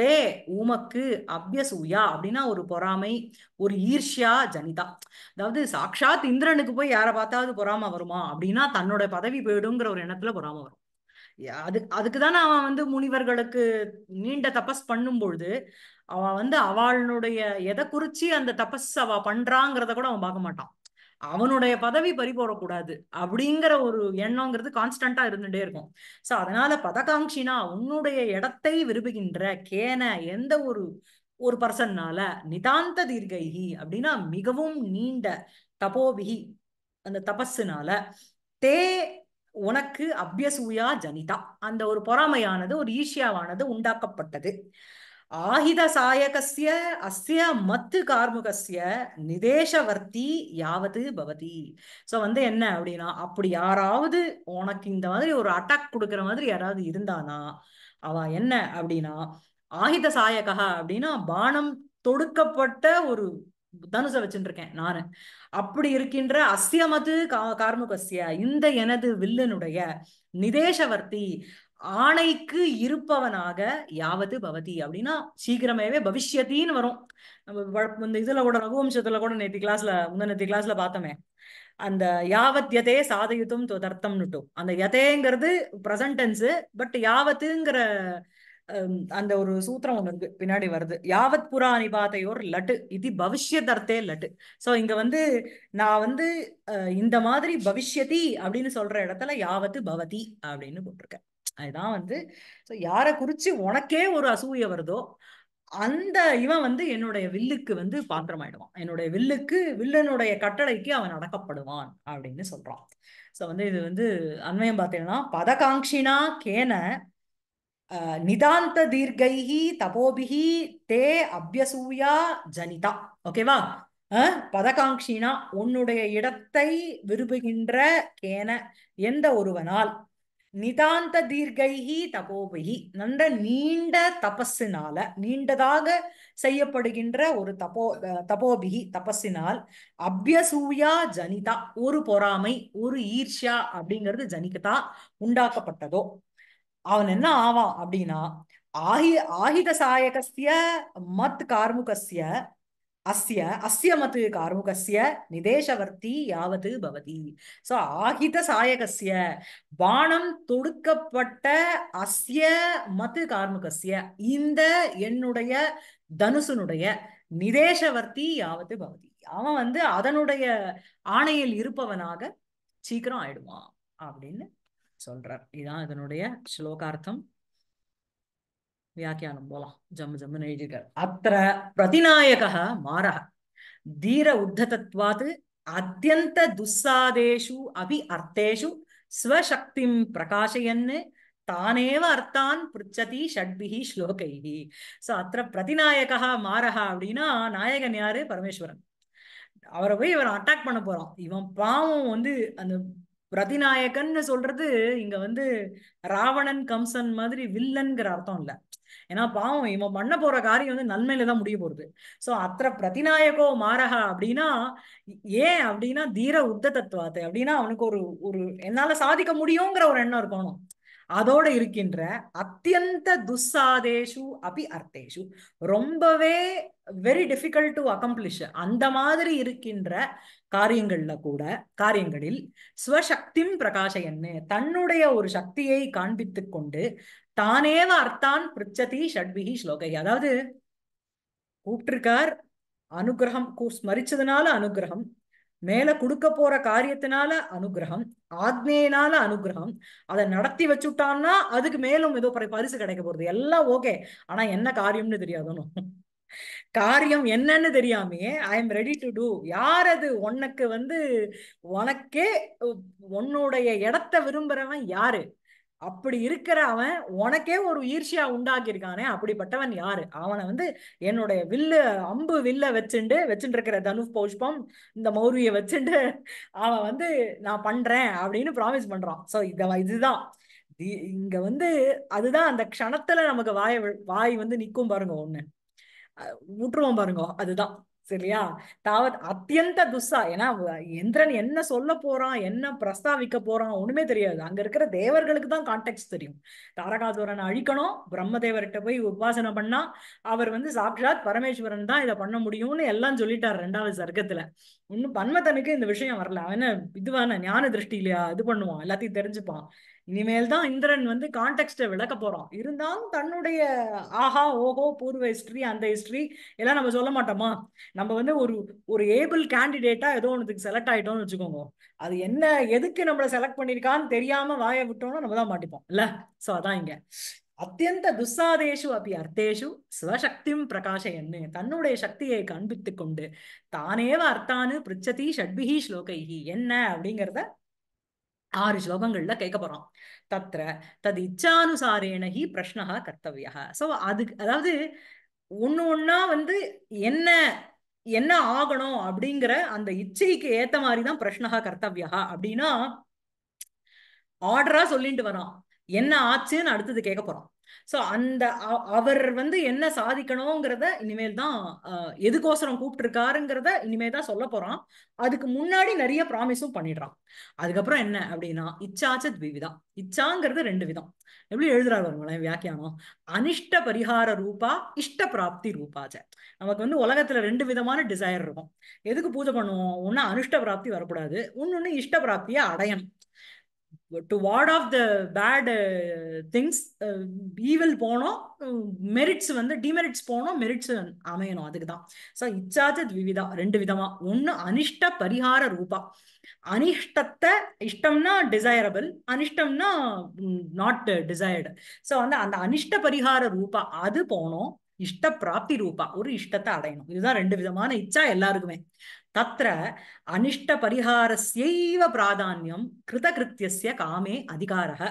தே உமக்கு அபியசூயா அப்படின்னா ஒரு பொறாமை ஒரு ஈர்ஷ்யா ஜனிதா. அதாவது சாக்ஷாத் இந்திரனுக்கு போய் யாரை பார்த்தாவது பொறாம வருமா? அப்படின்னா தன்னோட பதவி போயிடுங்கிற ஒரு எண்ணத்துல பொறாம வரும். அது அதுக்கு தானே அவன் வந்து முனிவர்களுக்கு நீண்ட தபஸ் பண்ணும் பொழுது அவ வந்து அவளுடைய எதை குறிச்சு அந்த தபஸ் அவ பண்றாங்கிறத கூட அவன் பார்க்க மாட்டான். அவனுடைய பதவி பறி போடக்கூடாது அப்படிங்கிற ஒரு எண்ணங்கிறது கான்ஸ்டண்டா இருந்துட்டே இருக்கும். சோ அதனால பதகாங்ஷினா உன்னுடைய இடத்தை விரும்புகின்ற கேன எந்த ஒரு ஒரு பர்சன்னால நிதாந்த தீர்கைகி அப்படின்னா மிகவும் நீண்ட தபோபிகி அந்த தபஸுனால தே உனக்கு அபியசூயா ஜனிதா. அந்த ஒரு பொறாமையானது ஒரு ஈஷியாவானது உண்டாக்கப்பட்டது. ஆஹித சாயகசிய அஸ்ய மத்து கார்முகசிய நிதேசவர்த்தி யாவது பவதி. சோ வந்து என்ன அப்படின்னா அப்படி யாராவது உனக்கு இந்த மாதிரி ஒரு அட்டாக் கொடுக்கிற மாதிரி யாராவது இருந்தானா அவ என்ன அப்படின்னா ஆஹித சாயகா அப்படின்னா பானம் தொடுக்கப்பட்ட ஒரு தனுசை வச்சுட்டு இருக்கேன் நானு. அப்படி இருக்கின்ற அஸ்யமது கா கார்முகஸ்ய இந்த எனது வில்லனுடைய நிதேசவர்த்தி ஆணைக்கு இருப்பவனாக யாவது பவதி அப்படின்னா சீக்கிரமாவே பவிஷ்யத்தின்னு வரும். நம்ம இந்த இதுல கூட ரகுவம்சத்துல கூட நேற்று கிளாஸ்ல முந்தினத்தி கிளாஸ்ல பார்த்தோமே. அந்த யாவத் யதே சாதயுத்தும் தர்த்தம்னுட்டும் அந்த யதேங்கிறது பிரசன்டென்ஸ் பட் யாவத்துங்கிற அந்த ஒரு சூத்திரம் ஒண்ணு இருக்கு. பின்னாடி வருது. யாவத் புரா பாத்தையோர் லட்டு. இது பவிஷ்யதர்த்தே லட்டு. சோ இங்க வந்து நான் வந்து அஹ், இந்த மாதிரி பவிஷ்யதி அப்படின்னு சொல்ற இடத்துல யாவத்து பவதி அப்படின்னு போட்டிருக்கேன். அதுதான் வந்து ஸோ யாரை குறித்து உனக்கே ஒரு அசூய வருதோ அந்த இவன் வந்து என்னுடைய வில்லுக்கு வந்து பாத்திரமாயிடுவான். என்னுடைய வில்லுக்கு வில்லனுடைய கட்டளைக்கு அவன் அடக்கப்படுவான் அப்படின்னு சொல்றான். ஸோ வந்து இது வந்து அண்மையம் பார்த்தீங்கன்னா பதகாங்ஷினா கேன நிதாந்த தீர்க்கைஹி தபோபிஹி தே அபியசூயா ஜனிதா. ஓகேவா அஹ், பதகாங்ஷினா உன்னுடைய இடத்தை விரும்புகின்ற கேன எந்த ஒருவனால் நிதாந்த தீர்க்கைஹி தபோபிஹி. நன்ற நீண்ட தபஸினால நீண்டதாக செய்யப்படுகின்ற ஒரு தபோ தபோபிகி தபஸினால் அபியசூயா ஜனிதா ஒரு பொறாமை ஒரு ஈர்ஷ்யா அப்படிங்கிறது ஜனிகதா உண்டாக்கப்பட்டதோ. அவன் என்ன ஆவான் அப்படின்னா ஆஹி ஆஹித சாயகஸ்ய மத் கார்முகஸ்ய அஸ்ய அஸ்ய மது கார்முகஸ்ய நிதேசவர்த்தி யாவது பவதி. சோ ஆகித சாயகஸ்ய பானம் தொடுக்கப்பட்ட அஸ்ய மது கார்முகஸ்ய இந்த என்னுடைய தனுசுனுடைய நிதேசவர்த்தி யாவது பவதி. அவன் வந்து அதனுடைய ஆணையில் இருப்பவனாக சீக்கிரம் ஆயிடுவான் அப்படின்னு சொல்றார். இதான் இதனுடைய ஸ்லோகார்த்தம். வியாக்கியானம் போலாம். ஜம்மு ஜம்முன்னு எழுதியிருக்காரு. அத்த பிரதிநாயக மாரः தீர உத்ததத்வாத் அத்தியந்த துஸ்ஸாதேஷு அபி அர்த்தேஷு ஸ்வசக்திம் பிரகாசயன் தானேவ அர்த்தான் பிருச்சதி ஷட்பிஹி ஸ்லோகைஹி. சோ அத்த பிரதிநாயகः மாரः அப்படின்னா நாயகன் யாரு? பரமேஸ்வரன். அவரை போய் இவன் அட்டாக் பண்ண போறான். இவன் பாவம் வந்து அந்த பிரதிநாயகன்னு சொல்றது இங்க வந்து ராவணன் கம்சன் மாதிரி வில்லன்கிற அர்த்தம் இல்ல. ஏன்னா பாவம் இவன் பண்ண போற காரியம் வந்து நன்மையில தான் முடிய போறது. சோ அத்திர பிரதிநாயகோ மாறகா அப்படின்னா ஏன் அப்படின்னா தீர உத்த தத்துவாத்தை அப்படின்னா அவனுக்கு ஒரு ஒரு என்னால சாதிக்க முடியுங்கிற ஒரு எண்ணம் இருக்கணும். அதோட இருக்கின்ற அத்தியந்த துஸ்ஸாதேஷு அபி அர்த்தேஷு ரொம்பவே வெரி டிஃபிகல்ட் டு அக்கம்ப்ளிஷ் அந்த மாதிரி இருக்கின்ற காரியங்கள்ல கூட காரியங்களில் ஸ்வசக்திம் பிரகாசையன்னு தன்னுடைய ஒரு சக்தியை காண்பித்துக் கொண்டு தானேவ அர்த்தான் பிரிச்சதி ஷட்பிகி ஸ்லோகை அதாவது கூப்பிட்டிருக்கார் அனுகிரகம் கூ- ஸ்மரிச்சதுனால அனுகிரகம் மேல கொடுக்க போற காரியத்தினால அனுகிரகம் ஆக்னேயனால அனுகிரகம் அதை நடத்தி வச்சுட்டான்னா அதுக்கு மேலும் ஏதோ பரிசு கிடைக்க போறது. எல்லாம் ஓகே. ஆனா என்ன காரியம்னு தெரியாதுன்னு காரியம் என்னன்னு தெரியாமையே I am ready to do யார் அது? உனக்கு வந்து உனக்கே உன்னுடைய இடத்த விரும்புறவன் யாரு? அப்படி இருக்கிற அவன் உனக்கே ஒரு ஈர்ஷியா உண்டாக்கி இருக்கானே அப்படிப்பட்டவன் யாரு? அவனை வந்து என்னுடைய வில்லு அம்பு வில்ல வச்சுண்டு வச்சுட்டு இருக்கிற தனுஷ் பௌஷ்பம் இந்த மௌரியை வச்சுண்டு அவன் வந்து நான் பண்றேன் அப்படின்னு ப்ராமிஸ் பண்றான். சோ இத இதுதான். தி- இங்க வந்து அதுதான் அந்த க்ஷணத்துல நமக்கு வாய வாய் வந்து நிக்கும் பாருங்க ஒண்ணு. விட்டுருவோம் பாருங்க அதுதான். சரியா? தாவத் அத்தியந்த துஸ்ஸா. ஏன்னா இந்திரன் என்ன சொல்ல போறான் என்ன பிரஸ்தாவிக்க போறான் ஒண்ணுமே தெரியாது. அங்க இருக்கிற தேவர்களுக்கு தான் கான்டெக்ட் தெரியும். தாரகாசுரனை அழிக்கணும் பிரம்மதேவர்கிட்ட போய் உபாசனை பண்ணா அவர் வந்து சாக்ஷாத் பரமேஸ்வரன் தான் இதை பண்ண முடியும்னு எல்லாம் சொல்லிட்டார் ரெண்டாவது சர்க்கத்துல. இன்னும் பன்மத்தனுக்கு இந்த விஷயம் வரல. அவன் இதுவான ஞான திருஷ்டி இல்லையா? இது பண்ணுவான். எல்லாத்தையும் தெரிஞ்சுப்பான். இனிமேல் தான் இந்திரன் வந்து கான்டெக்ட விளக்க போறான். இருந்தாலும் தன்னுடைய ஆஹா ஓஹோ பூர்வ ஹிஸ்டரி அந்த ஹிஸ்டரி எல்லாம் நம்ம சொல்ல மாட்டோமா? நம்ம வந்து ஒரு ஒரு ஏபிள் கேண்டிடேட்டா ஏதோ ஒன்றுக்கு செலக்ட் ஆயிட்டோம்னு வச்சுக்கோங்க. அது என்ன எதுக்கு நம்மளை செலக்ட் பண்ணிருக்கான்னு தெரியாம வாயை விட்டோம்னா நம்ம தான் மாட்டிப்போம் இல்ல? சோ அதான் இங்க. அத்தியந்த துஸ்ஸாதேஷு அப்படி அர்த்தேஷு ஸ்வசக்திம் பிரகாஷயன்னு. தன்னுடைய சக்தியை காண்பித்து கொண்டு தானேவ அர்த்தானு பிரிச்சதி ஷட்பிஹி ஸ்லோகைஹி என்ன அப்படிங்கிறத ஆறு ஸ்லோகங்கள்ல கேட்க போறோம். தத்ர தது இச்சானுசாரேன ஹி கர்த்தவியா சோ அதுக்கு அதாவது ஒண்ணு ஒன்னா வந்து என்ன என்ன ஆகணும் அப்படிங்கிற அந்த இச்சைக்கு ஏத்த மாதிரி தான் பிரஷ்னஹா கர்த்தவியா அப்படின்னா ஆர்டரா சொல்லிட்டு வரோம் என்ன ஆச்சுன்னு அடுத்தது கேட்க போறோம் சோ அந்த அ- அவர் வந்து என்ன சாதிக்கணுங்கிறத இனிமேல் தான் அஹ், எதுக்கோசரம் கூப்பிட்டுருக்காருங்கிறத இனிமேல் தான் சொல்ல போறான். அதுக்கு முன்னாடி நிறைய ப்ராமிஸும் பண்ணிடுறான். அதுக்கப்புறம் என்ன அப்படின்னா இச்சாச்ச த்விவிதம். இச்சாங்கிறது ரெண்டு விதம். எப்படி எழுதுறாரு பாருங்களேன் வியாக்கியானம்? அனிஷ்ட பரிகார ரூபா இஷ்ட பிராப்தி ரூபாச்ச. நமக்கு வந்து உலகத்துல ரெண்டு விதமான டிசைர் இருக்கும். எதுக்கு பூஜை பண்ணுவோம்? ஒண்ணு அனிஷ்ட பிராப்தி வரக்கூடாது. இன்னொன்னு இஷ்ட பிராப்தியை அடையணும். To ward off the bad things evil போனோம் மெரிட்ஸ் வந்து டிமெரிட்ஸ் போனோம் மெரிட்ஸ் அமையணும். அதுக்கு தான். ஸோ இச்சாச்ச விவிதா ரெண்டு விதமா. ஒன்று அனிஷ்ட பரிகார ரூபா. அனிஷ்டத்தை இஷ்டம்னா டிசைரபிள் அனிஷ்டம்னா நாட் டிசைர்டு ஸோ வந்து அந்த அனிஷ்ட பரிகார ரூபா அது போனோம் இஷ்ட பிராப்தி ரூபா ஒரு இஷ்டத்தை அடையணும். இதுதான் ரெண்டு விதமான இச்சா எல்லாருக்குமே. தத்ர அனிஷ்ட பரிகாரஸ்யைவ பிராதான்யம் கிருதகிருத்தியஸ்ய காமே அதிகாரः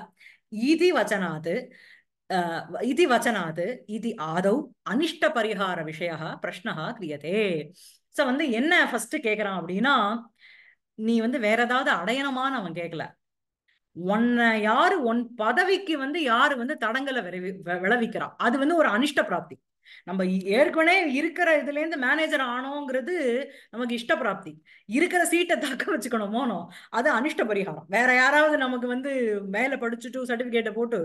இதி வச்சனாத் அஹ், இதி வச்சனாத் இதி ஆதௌ அனிஷ்ட பரிகார விஷயः கிரியதே சோ வந்து என்ன ஃபர்ஸ்ட் கேக்குறான் அப்படின்னா நீ வந்து வேற ஏதாவது அடையணமான அவன் கேட்கல உன்னை யாரு உன் பதவிக்கு வந்து யாரு வந்து தடங்களை விளைவி விளைவிக்கிறா? அது வந்து ஒரு அனிஷ்ட பிராப்தி. நம்ம ஏற்கனவே இருக்கிற இதுல இருந்து மேனேஜர் ஆனோங்கிறது நமக்கு இஷ்ட பிராப்தி இருக்கிற சீட்டை தக்க வச்சுக்கணுமோனோ அது அனிஷ்ட பரிகாரம். வேற யாராவது நமக்கு வந்து மேல படிச்சுட்டு சர்டிபிகேட்டை போட்டு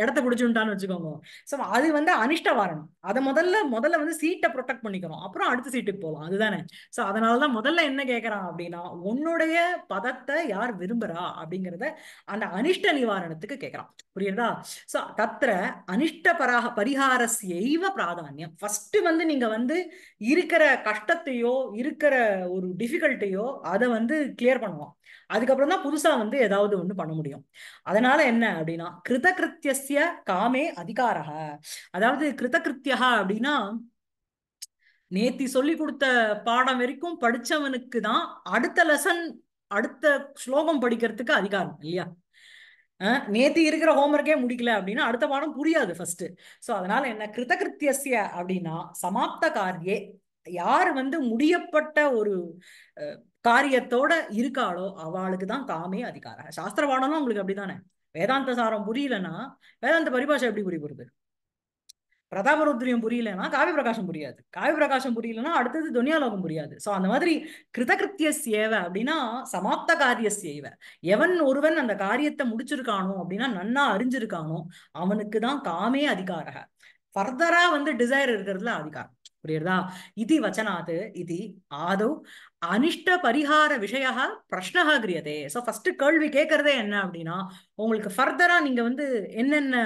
இடத்த பிடிச்சுட்டான்னு வச்சுக்கோங்க. ஸோ அது வந்து அனிஷ்ட வாரணம். அதை முதல்ல முதல்ல வந்து சீட்டை ப்ரொடெக்ட் பண்ணிக்கணும் அப்புறம் அடுத்த சீட்டுக்கு போகலாம் அதுதானே. ஸோ அதனாலதான் முதல்ல என்ன கேட்கறான் அப்படின்னா உன்னுடைய பதத்தை யார் விரும்புறா அப்படிங்கிறத அந்த அனிஷ்ட நிவாரணத்துக்கு கேட்கறான் புரியுதா? சோ தத்திர அனிஷ்ட பராக பரிகாரஸ்யைவ பிராதான்யம் ஃபர்ஸ்ட் வந்து நீங்க வந்து இருக்கிற கஷ்டத்தையோ இருக்கிற ஒரு டிஃபிகல்ட்டையோ அதை வந்து கிளியர் பண்ணலாம் அதுக்கப்புறம் தான் புதுசா வந்து ஏதாவது ஒண்ணு பண்ண முடியும். அதனால என்ன அப்படின்னா கிருதகிருத்தியஸ்ய காமே அதிகாரக அதாவது கிருதகிருத்தியா அப்படின்னா நேத்தி சொல்லி கொடுத்த பாடம் வரைக்கும் படிச்சவனுக்கு தான் அடுத்த லெசன் அடுத்த ஸ்லோகம் படிக்கிறதுக்கு அதிகாரம் இல்லையா? நேத்து இருக்கிற ஹோம்ஒர்க்கே முடிக்கல அப்படின்னா அடுத்த பாடம் புரியாது ஃபர்ஸ்ட் ஸோ அதனால என்ன? கிருதகிருத்தியஸ்ய அப்படின்னா சமாப்த காரியே யார் வந்து முடியப்பட்ட ஒரு காரியத்தோட இருக்காளோ அவளுக்கு தான் காமே அதிகாரம். சாஸ்திர பாடம்லாம் உங்களுக்கு அப்படிதானே வேதாந்த சாரம் புரியலன்னா வேதாந்த பரிபாஷை எப்படி புரிய போறது? பிரதாபருத்ரியம் புரியலன்னா காவி பிரகாசம் புரியாது. காவி பிரகாசம் புரியலன்னா அடுத்தது துனியாலோகம் புரியாது. சோ அந்த மாதிரி கிருதகிருத்திய சேவ அப்படின்னா சமாப்த காரிய சேவ எவன் ஒருவன் அந்த காரியத்தை முடிச்சிருக்கானோ அப்படின்னா நன்னா அறிஞ்சிருக்கானோ அவனுக்கு தான் காமே அதிகாரக. ஃபர்தரா வந்து டிசைர் இருக்கிறதுல அதிகாரம். புரியுறதா? இது வச்சனாத் இது ஆதோ அனிஷ்ட பரிகார விஷய பிரஷ்னகா கிரியதே. சோ ஃபர்ஸ்ட் கேள்வி கேட்கறதே என்ன அப்படின்னா உங்களுக்கு ஃபர்தரா நீங்க வந்து என்னென்ன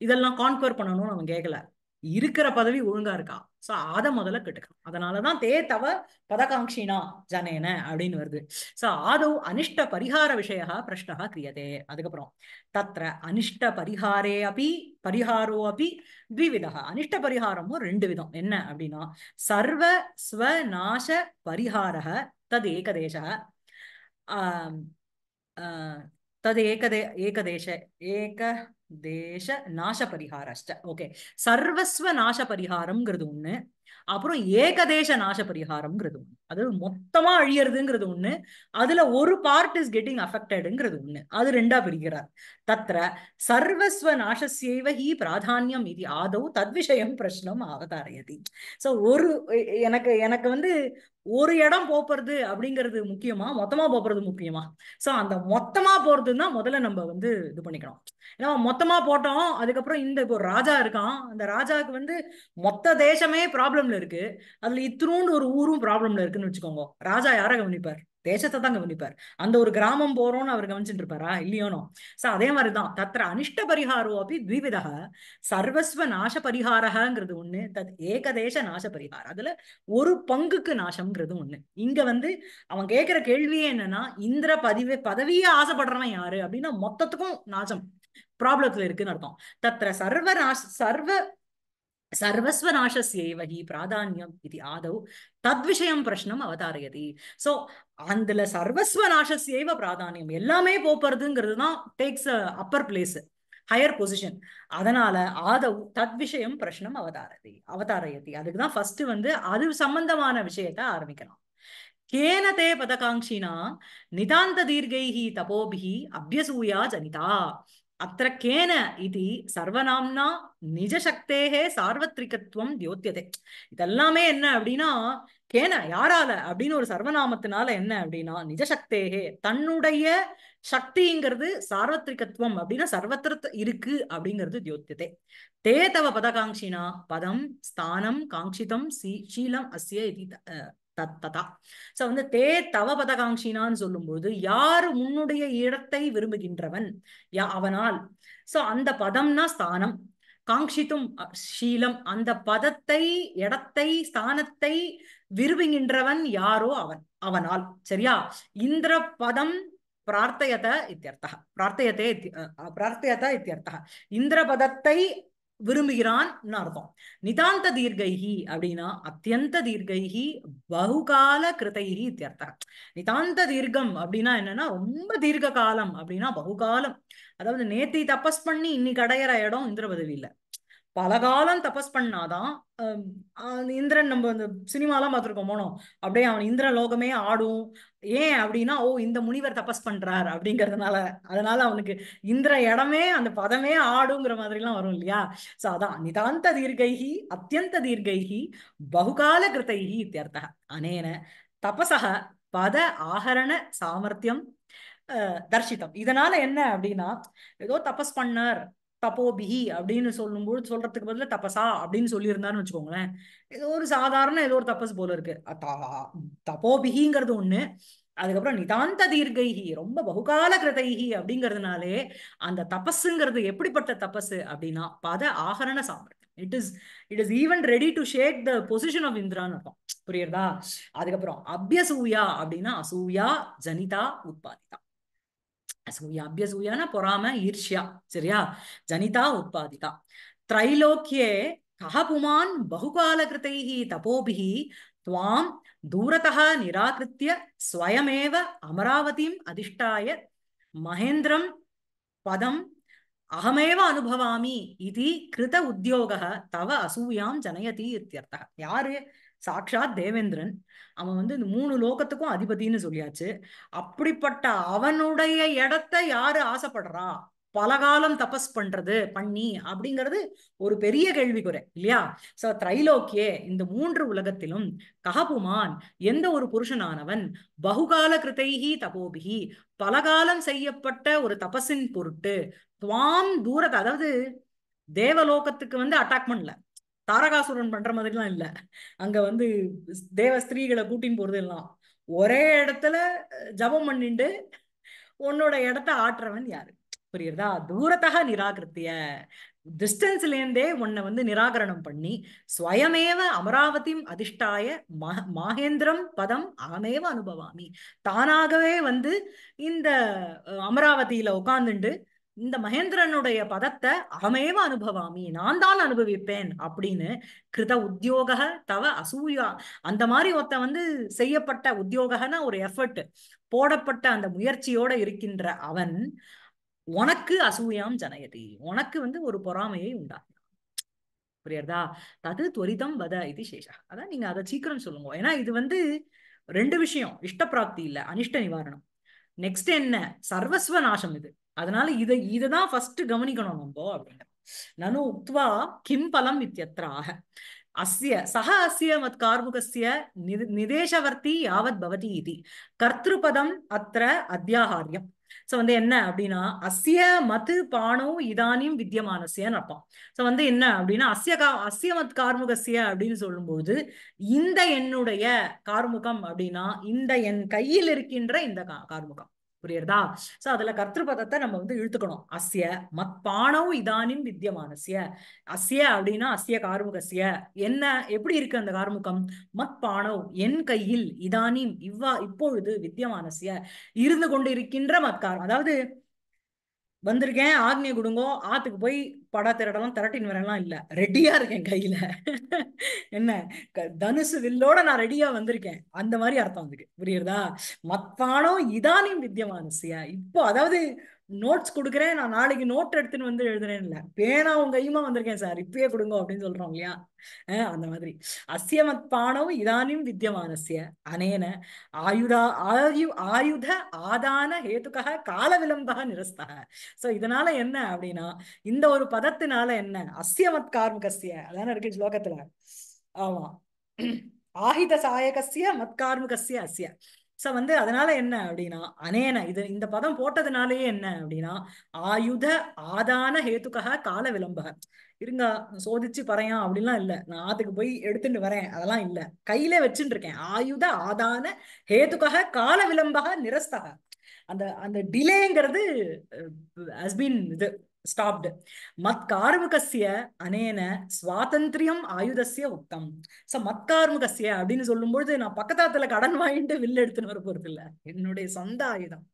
இதெல்லாம் கான்கவர் பண்ணணும்னு அவன் கேட்கல இருக்கிற பதவி ஒழுங்கா இருக்கா? சோ அத முதல்ல கேட்டுக்கணும் அதனாலதான் தே தவ பதகாங்ஷினா ஜனேன அப்படின்னு வருது. சோ ஆதௌ அனிஷ்ட பரிகார விஷயா பிரஷ்னா கிரியதே. அதுக்கப்புறம் தத்ர அனிஷ்ட பரிகாரே அப்படி பரிகாரோ அப்படி த்விவிதா அனிஷ்ட பரிகாரமும் ரெண்டு விதம். என்ன அப்படின்னா சர்வ ஸ்வநாச பரிகாரः தது ஏகதேச ஆஹ், தது ஏகதே ஏகதேச தேச நாச பரிகாரஷ்ட ஓகே சர்வஸ்வ நாச பரிகாரம்ங்கிறது ஒண்ணு. அப்புறம் ஏகதேச நாச பரிகாரம்ங்கிறது ஒண்ணு. அது மொத்தமா அழியறதுங்கிறது ஒண்ணு. அதுல ஒரு பார்ட் இஸ் கெட்டிங் அஃபெக்டடுங்கிறது ஒண்ணு. அது ரெண்டா பிரிக்கிறார் தத்ர சர்வஸ்வ நாசசேவ ஹி பிராதானியம் இது தத் தத்விஷயம் பிரஷ்னம் அவதாரயதி. சோ ஒரு எனக்கு எனக்கு வந்து ஒரு இடம் போப்புறது அப்படிங்கிறது முக்கியமா? மொத்தமா போப்புறது முக்கியமா? சோ அந்த மொத்தமா போறதுன்னா முதல்ல நம்ம வந்து இது பண்ணிக்கணும். ஏன்னா மொத்தமா போட்டோம் அதுக்கப்புறம் இந்த இப்போ ஒரு ராஜா இருக்கான். அந்த ராஜாவுக்கு வந்து மொத்த தேசமே ப்ராப்ளம்ல இருக்கு. அதுல இத்தினூண்டு ஒரு ஊரும் ப்ராப்ளம்ல இருக்குன்னு வச்சுக்கோங்க. ராஜா யாரை கவனிப்பார்? தேசத்தை தான் கவனிப்பார். அந்த ஒரு கிராமம் போறோம்னு அவர் கவனிச்சுட்டு இருப்பாரா இல்லையோனோ சோ அதே மாதிரிதான். தத்திர அனிஷ்ட பரிகாரோ அப்படி த்விவிதா சர்வஸ்வ நாச பரிகாரங்கிறது ஒண்ணு தத் ஏகதேச நாச பரிகாரம். அதுல ஒரு பங்குக்கு நாசம்ங்கிறது ஒண்ணு. இங்க வந்து அவன் கேட்கிற கேள்வியே என்னன்னா இந்திர பதிவு பதவியே ஆசைப்படுறவன் யாரு? அப்படின்னா மொத்தத்துக்கும் நாசம். ப்ராப்ளத்துல இருக்குன்னு அர்த்தம். தத்திர சர்வ நாச சர்வ சர்வஸ்வநாசஸ்யைவ ஹி பிராதானியம் இது ஆதௌ தத்விஷயம் பிரஷ்னம் அவதாரயதி சோ அதுல சர்வஸ்வநாசஸ்யைவ பிராதானியம் எல்லாமே போப்படுறதுங்கிறது தான் takes upper place higher position அதனால ஆதவ் தத்விஷயம் பிரஷ்னம் அவதாரதி அவதாரயதி. அதுக்கு தான் ஃபர்ஸ்ட் வந்து அது சம்பந்தமான விஷயத்த ஆரம்பிக்கலாம். கேன தே பதகாங்ஷினா நிதாந்த தீர்கைஹி தபோபிஹி அபியசூயா ஜனிதா. அத்த கேன இது சர்வநாம்னா நிஜசக்தேக சார்வத்ரிகத்துவம் தியோத்தியதே இதெல்லாமே என்ன அப்படின்னா கேன யாரால அப்படின்னு ஒரு சர்வநாமத்தினால என்ன அப்படின்னா நிஜசக்தேகே தன்னுடைய சக்திங்கிறது சார்வத்ரிகத்துவம் அப்படின்னா சர்வத்திர இருக்கு அப்படிங்கிறது தியோத்தியதே தே தவ பதகாங்ஷினா பதம் ஸ்தானம் காங்கிதம் சீ சீலம் அஸ்ய தத்ததா. தத் ததா சோ வந்து தே தவ பதகாங்ஷினான்னு சொல்லும்போது யார் உன்னுடைய இடத்தை விரும்புகின்றவன்? யா அவனால். சோ அந்த பதம்னா ஸ்தானம். காங்கித்தும் ஷீலம் அந்த பதத்தை இடத்தை ஸ்தானத்தை விரும்புகின்றவன் யாரோ அவன் அவனால். சரியா? இந்திர பதம் பிரார்த்தயத இத்தியர்த்தா பிரார்த்தயதே இத்தி- பிரார்த்தயத இத்தியர்த்தः இந்திர பதத்தை விரும்புகிறான் அர்த்தம். நிதாந்த தீர்கைகி அப்படின்னா அத்தியந்த தீர்கைகி பகுகால கிருதைகி இத்தியர்த்தம் நிதாந்த தீர்க்கம் அப்படின்னா என்னன்னா ரொம்ப தீர்க்க காலம் அப்படின்னா பகுகாலம். அதாவது நேத்தி தபஸ் பண்ணி இன்னைக்கு அடையிற இடம் இந்திர பதவி பல காலம் தபஸ் பண்ணாதான் அந்த இந்திரன் நம்ம இந்த சினிமாலாம் பார்த்துருக்கோம் போனோம் அப்படியே அவன் இந்திர லோகமே ஆடும். ஏன் அப்படின்னா ஓ இந்த முனிவர் தபஸ் பண்றார் அப்படிங்கிறதுனால. அதனால அவனுக்கு இந்திர இடமே அந்த பதமே ஆடுங்கிற மாதிரிலாம் வரும் இல்லையா? ஸோ அதான். நிதாந்த தீர்கைகி அத்தியந்த தீர்கைகி பகுகால கிருத்தைகி இத்தியர்த்தக. அனேன தபசக பத ஆகரண சாமர்த்தியம் தர்ஷிதம். இதனால என்ன அப்படின்னா ஏதோ தபஸ் பண்ணார். தபோபிஹி அப்படின்னு சொல்லும்போது சொல்றதுக்கு பதிலா தபசா அப்படின்னு சொல்லியிருந்தான்னு வச்சுக்கோங்களேன். ஏதோ ஒரு சாதாரண ஏதோ ஒரு தபஸ் போல இருக்கு. தபோபிஹிங்கிறது ஒண்ணு. அதுக்கப்புறம் நிதாந்த தீர்கைகி ரொம்ப பகுகால கிருதைகி அப்படிங்கிறதுனாலே அந்த தபஸுங்கிறது எப்படிப்பட்ட தபஸ் அப்படின்னா பத ஆகரண சாமர்த்தியம் it is it is even ready to shake the position of இந்திரான்னு அர்த்தம். புரியுறதா? அதுக்கப்புறம் அபியசூயா அப்படின்னா அசூயா ஜனிதா உத்பாதிதா. ಅಸೂಯಾಭ್ಯಸೂಯನ ಪೊರಾಮ ಈರ್ಷ್ಯಾ ಸರಿಯಾ ಜನಿತಾ ಉತ್ಪಾದಿತ ತ್ರೈಲೋಕ್ಯೆ ಕಹ ಪುಮಾನ್ ಬಹುಕಾಲಕೃತೈ ತಪೋಭಿಃ ತ್ವಾಂ ದೂರತಃ ನಿರಾಕೃತ್ಯ ಸ್ವಯಮೇವ ಅಮರಾವತಿಂ ಅಧಿಷ್ಠಾಯ ಮಹೇಂದ್ರಂ ಪದಂ அகமேவ அனுபவாமி இது கிருத உத்தியோக தவ அசூயாம் ஜனயதி இத்தியர்த்தம் யாரு சாக்ஷாத் தேவேந்திரன் அவன் வந்து இந்த மூணு லோகத்துக்கும் அதிபதின்னு சொல்லியாச்சு. அப்படிப்பட்ட அவனுடைய இடத்தை யாரு ஆசைப்படுறா? பலகாலம் தபஸ் பண்றது பண்ணி அப்படிங்கிறது ஒரு பெரிய கேள்விக்குறை இல்லையா? சோ திரைலோக்கியே இந்த மூன்று உலகத்திலும் கஹபுமான் எந்த ஒரு புருஷனானவன் பகுகால கிருதைஹி தபோபிகி பலகாலம் செய்யப்பட்ட ஒரு தபஸின் பொருட்டு துவாம் தூரத்தை அதாவது தேவலோகத்துக்கு வந்து அட்டாக் பண்ணல. தாரகாசுரன் பண்ற மாதிரிலாம் இல்ல. அங்க வந்து தேவ ஸ்திரீகளை கூட்டின்னு போறது எல்லாம் ஒரே இடத்துல ஜபம் பண்ணிண்டு பண்ணிட்டு உன்னோட இடத்த ஆட்டுறவன் யாரு? புரியுறதா? தூரத்தக நிராகிருத்திய. டிஸ்டன்ஸ்ல இருந்தே உன்னை வந்து நிராகரணம் பண்ணி ஸ்வயமேவ அமராவதிம் அதிஷ்டாய மாகேந்திரம் பதம் அகமேவ அனுபவாமி. தானாகவே வந்து இந்த அமராவதியில உட்கார்ந்துண்டு இந்த மகேந்திரனுடைய பதத்தை அகமேவ அனுபவாமி நான் தான் அனுபவிப்பேன் அப்படின்னு கிருத உத்தியோக தவ அசூயா அந்த மாதிரி ஒருத்த வந்து செய்யப்பட்ட உத்தியோகன ஒரு எஃபர்ட் போடப்பட்ட அந்த முயற்சியோட இருக்கின்ற அவன் உனக்கு அசூயாம் ஜனயதி உனக்கு வந்து ஒரு பொறாமையை உண்டா புரியுறதா? தது துவரிதம் வத இது சேஷா. அதான் நீங்க அதை சீக்கிரம் சொல்லுங்க. ஏன்னா இது வந்து ரெண்டு விஷயம் இஷ்டப்பிராப்தி இல்லை அனிஷ்ட நிவாரணம். நெக்ஸ்ட் என்ன? சர்வஸ்வ நாசம் இது. அதனால இதை இதை தான் ஃபர்ஸ்ட் கவனிக்கணும் நம்ம அப்படின்னு நனு உக்வா கிம் பலம் இத்தியத்ராக. அஸ்ய சக அஸ்ய மத் கார்முகஸ்ய நிதேசவர்த்தி யாவத் பவதி இது. கர்த்திருபதம் அத்த அத்தியாகாரியம். சோ வந்து என்ன அப்படின்னா அஸ்ய மது பானோ இதானியும் வித்தியமானசியன்னு அர்த்தம். சோ வந்து என்ன அப்படின்னா அஸ்ய கா அஸ்ய மத் கார்முகசிய அப்படின்னு சொல்லும்போது இந்த என்னுடைய கார்முகம் அப்படின்னா இந்த என் கையில் இருக்கின்ற இந்த கா- கார்முகம். புரியுறதா? சோ அதுல கர்த்திருபதத்தை நம்ம வந்து இழுத்துக்கணும். அஸ்ய மத்பானவும் இதானின் வித்தியமானசிய அஸ்ய அப்படின்னா அஸ்ய கார்முகஸ்ய. என்ன எப்படி இருக்கு அந்த கார்முகம்? மத்பானவ் என் கையில் இதானிம் இவ்வா இப்பொழுது வித்தியமானசிய இருந்து கொண்டு இருக்கின்ற மத்காரம். அதாவது வந்திருக்கேன் ஆக்னிய குடுங்கோ ஆத்துக்கு போய் படா திரடலாம் திரட்டின்னு வரலாம் இல்ல. ரெடியா இருக்கேன் கையில. என்ன? க- தனுசு வில்லோட நான் ரெடியா வந்திருக்கேன். அந்த மாதிரி அர்த்தம் அதுக்கு. புரியுறதா? மத்தானோ இதானியும் வித்தியமானசியா? இப்போ அதாவது நோட்ஸ் கொடுக்குறேன் நான் நாளைக்கு நோட் எடுத்துன்னு வந்து எழுதுறேன் பேனா உங்க கையுமா வந்திருக்கேன் சார். இப்பயே கொடுங்க அப்படின்னு சொல்றோம் இல்லையா? அந்த மாதிரி. அஸ்ய மத்பானவ் இதானியும் வித்தியமானசிய அனேன ஆயுதா ஆயு ஆயுத ஆதான ஹேத்துக்காக கால விளம்பக நிரஸ்தக. சோ இதனால என்ன அப்படின்னா இந்த ஒரு பதத்தினால என்ன? அஸ்ய கார்முகசிய அதான இருக்கு ஸ்லோகத்துல. ஆமா. ஆஹித சாயகசிய மத்கார்முகசிய அஸ்ய. சோ வந்து அதனால என்ன அப்படின்னா அனேன இது இந்த பதம் போட்டதுனாலேயே என்ன அப்படின்னா ஆயுத ஆதான ஹேத்துக்காக கால விளம்பக. இருங்க சோதிச்சு பறையான் அப்படின்லாம் இல்ல. நான் ஆத்துக்கு போய் எடுத்துட்டு வரேன். அதெல்லாம் இல்ல. கையில வச்சுட்டு இருக்கேன் ஆயுத ஆதான ஹேத்துக்காக கால விளம்பக நிரஸ்தக. அந்த அந்த டிலேங்கிறது ஹஸ்பின் இது. ஸ்டாப்டு மத்கார்முகசிய அனேன சுவாதந்திரியம் ஆயுதசிய உத்தம். சோ மத்கார்முகசிய அப்படின்னு சொல்லும்பொழுது நான் பக்கத்தாத்துல கடன் வாங்கிட்டு வில்லு எடுத்துன்னு வர போறது இல்ல. என்னுடைய சொந்த ஆயுதம்.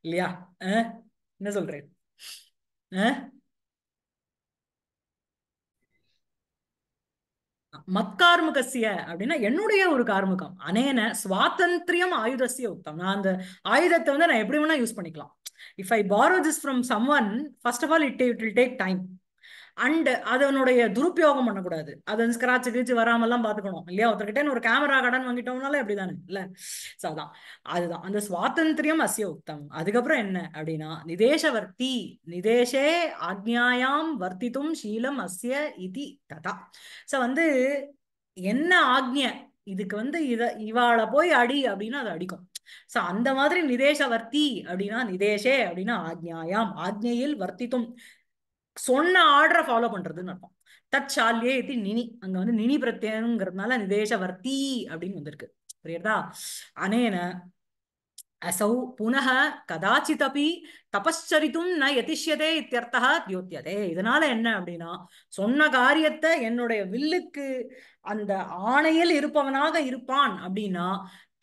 இல்லையா? அஹ்? என்ன சொல்றேன்? அஹ்? அப்படின்னா என்னுடைய ஒரு கார்முகம். அனேன சுவாதந்திரியம் ஆயுதசிய உக்தம் நான் அந்த ஆயுதத்தை வந்து நான் எப்படி வேணா யூஸ் பண்ணிக்கலாம். If I borrow this from someone first of all it it will take time and அதனுடைய துருப்பயோகம் பண்ணக்கூடாது. அது ஸ்கிராட்ச் கிழிச்சு வராமல்லாம் பாத்துக்கணும் இல்லையா? ஒருத்தர்கிட்ட ஒரு கேமரா கடன் வாங்கிட்டோம்னாலே அப்படிதானே? இல்ல? ஸோ அதான். அதுதான். அந்த சுவாதந்திரியம் அசிய உத்தம் அதுக்கப்புறம் என்ன அப்படின்னா நிதேசவர்த்தி நிதேஷே ஆக்ஞாயாம் வர்த்தித்தும் சீலம் அஸ்ய இதி ததா. சோ வந்து என்ன ஆக்ஞ? இதுக்கு வந்து இத இவாளை போய் அடி அப்படின்னா அது அடிக்கும். சோ அந்த மாதிரி நிதேசவர்த்தி அப்படின்னா நிதேஷே அப்படின்னா ஆக்ஞாயாம். ஆக்ஞையில் வர்த்தித்தும். சொன்ன ஆர்டரை ஃபாலோ பண்றதுன்னு அர்த்தம். தற்சாலியே இது நினி. அங்க வந்து நினி பிரத்யங்கிறதுனால நிதேசவர்த்தி அப்படின்னு வந்திருக்கு. புரியுறதா? அனேன அசௌ புனக கதாச்சிதபி தபச்சரித்தும் ந எதிஷ்யதே இத்தியர்த்தா தியோத்தியதே. இதனால என்ன அப்படின்னா சொன்ன காரியத்தை என்னுடைய வில்லுக்கு அந்த ஆணையில் இருப்பவனாக இருப்பான் அப்படின்னா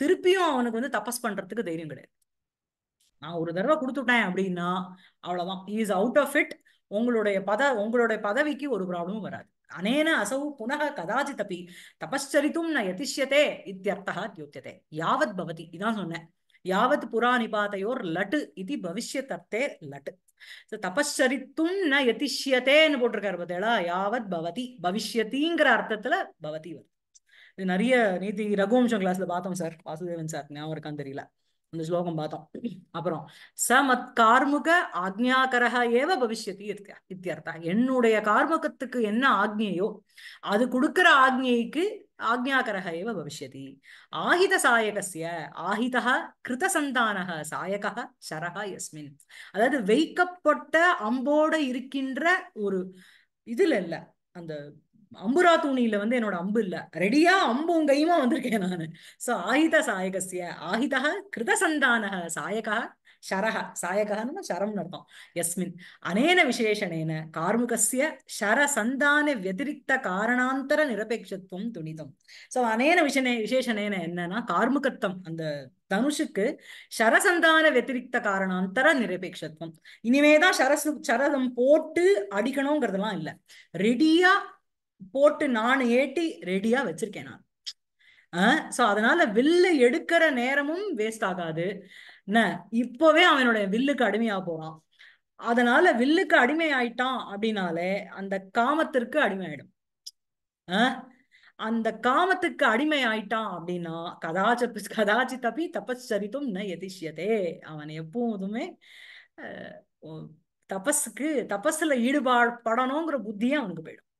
திருப்பியும் அவனுக்கு வந்து தபஸ் பண்றதுக்கு தைரியம் கிடையாது. நான் ஒரு தடவை கொடுத்துட்டேன் அப்படின்னா அவ்வளவுதான். இஸ் அவுட் ஆஃப் இட் உங்களுடைய பத உங்களுடைய பதவிக்கு ஒரு ப்ராப்ளமும் வராது. அனேன அசௌ புனக கதாச்சிதபி தபஸ்சரித்தும் ந யதிஷ்யதே இத்தியர்த்தா தியோத்தியதே யாவத் பவதி இதான் சொன்னேன். யாவத் புரா நிபாதையோர் லட்டு இது பவிஷ்யத்தர்த்தே லட்டு. So, தபஸ்சரித்தும் ந யதிஷ்யத்தேன்னு போட்டிருக்காரு பார்த்தேடா யாவத் பவதி பவிஷ்யத்திங்கிற அர்த்தத்துல பவதி வருது. இது நிறைய நேத்தி ரகுவம்சம் கிளாஸ்ல பார்த்தோம் சார் வாசுதேவன் சார் ஞாபகம் இருக்கான்னு தெரியல. அந்த ஸ்லோகம் பார்த்தோம். அப்புறம் ச மத் கார்முக ஆக்ஞாகரக ஏவ பவிஷ்யதி இத்தியர்த்தா. என்னுடைய கார்முகத்துக்கு என்ன ஆக்ஞையோ அது கொடுக்கிற ஆக்ஞைக்கு ஆக்ஞாகரக ஏவ பவிஷ்யதி. ஆஹித ஆகிதா கிருத சந்தானக சாயக சரக யஸ்மின். அதாவது வைக்கப்பட்ட அம்போட இருக்கின்ற ஒரு இதுல இல்ல. அந்த அம்புரா தூணியில வந்து என்னோட அம்பு இல்ல. ரெடியா அம்பும் கையுமா வந்திருக்கேன் நானு. சோ ஆயுத சாயகசிய ஆயுதः கிருதசந்தானக சாயகா ஷரஹ. சாயகன்னு சரம் அர்த்தம். யஸ்மின். அனேன விசேஷணேன கார்முகசிய ஷரசந்தான வத்திரிக்த காரணாந்தர நிரபேட்சத்துவம் துணிதம். சோ அனேன விஷனே விசேஷணேன என்னன்னா கார்முகத்தம் அந்த தனுஷுக்கு ஷரசந்தான வத்திரிக்த காரணாந்தர நிரபேட்சத்துவம் இனிமேதான் சரசு சரதம் போட்டு அடிக்கணுங்கிறதுலாம் இல்ல. ரெடியா போட்டு நான் ஏட்டி ரெடியா வச்சிருக்கேன் நான். சோ அதனால வில்லு எடுக்கிற நேரமும் வேஸ்ட் ஆகாது. என்ன? இப்பவே அவனுடைய வில்லுக்கு அடிமையா போறான். அதனால வில்லுக்கு அடிமை ஆயிட்டான் அப்படின்னாலே அந்த காமத்திற்கு அடிமை ஆயிடும். அந்த காமத்துக்கு அடிமை ஆயிட்டான் அப்படின்னா கதாச்ச கதாச்சி தப்பி தபச்சரித்தும் ந எதிஷ்யதே. அவன் எப்போதுமே ஓ- தபஸுக்கு தபஸ்ல ஈடுபாடு படணுங்கிற புத்தியே அவனுக்கு போயிடும்.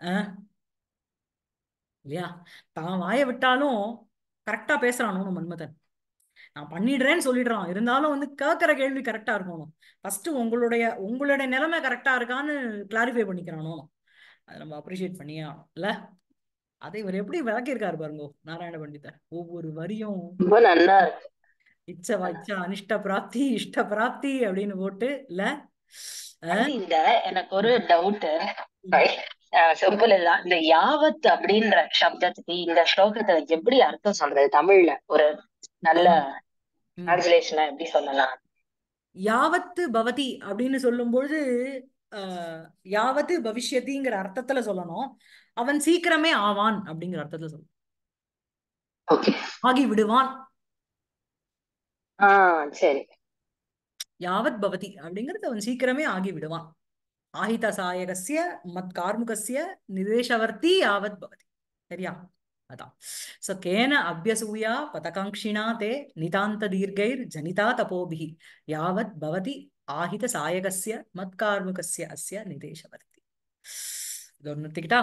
அஹ் இல்லையா? தான் வாயை விட்டாலும் கரெக்டா பேசுறானோ மன்மதன். நான் பண்ணிடுறேன்னு சொல்லிடுறான். இருந்தாலும் வந்து கேட்கிற கேள்வி கரெக்டா இருக்கணும் ஃபர்ஸ்ட் உங்களுடைய உங்களுடைய நிலைமை கரெக்டா இருக்கான்னு கிளாரிஃபை பண்ணிக்கிறானோ அதை நம்ம அப்ரிஷியேட் பண்ணியே? ஆகணும் இல்ல? அதை இவர் எப்படி விளக்கியிருக்காரு பாருங்க நாராயண பண்டிதர். ஒவ்வொரு வரியும் இச்ச இச்சா அனிஷ்ட பிராப்தி இஷ்ட பிராப்தி அப்படின்னு போட்டு இல்ல? இந்த எனக்கு ஒரு டவுட் சிம்பிள் இல்ல. இந்த யாவத் அப்படின்ற சப்தத்துக்கு இந்த ஸ்லோகத்துல எப்படி அர்த்தம் சொல்றது? தமிழ்ல ஒரு நல்ல. டிரான்ஸ்லேஷனா எப்படி சொல்லலாம்? யாவத்து பவதி அப்படின்னு சொல்லும்பொழுது ஆஹ், யாவத்து பவிஷ்யதிங்கிற அர்த்தத்துல சொல்லணும். அவன் சீக்கிரமே ஆவான் அப்படிங்கிற அர்த்தத்துல சொல்லணும். ஆகி விடுவான் ஆஹ் சரி. யாவத் பவதி அப்படிங்கிறது அவன் சீக்கிரமே ஆகி விடுவான் ஆஹித சாயகஸ்ய மத் கார்முகஸ்ய நிதேசவர்த்தி யாவத் பவதி சரியா அதான் சோ கேன அபியசூயா பதகாங்க்ஷிணா தே நிதாந்த தீர்க்கைர் ஜனிதா தபோபிஹி யாவத் பவதி ஆஹித சாயகஸ்ய மத் கார்முகஸ்ய அஸ்ய நிதேசவர்த்தி இது ஒன்று நிறுத்திக்கிட்டா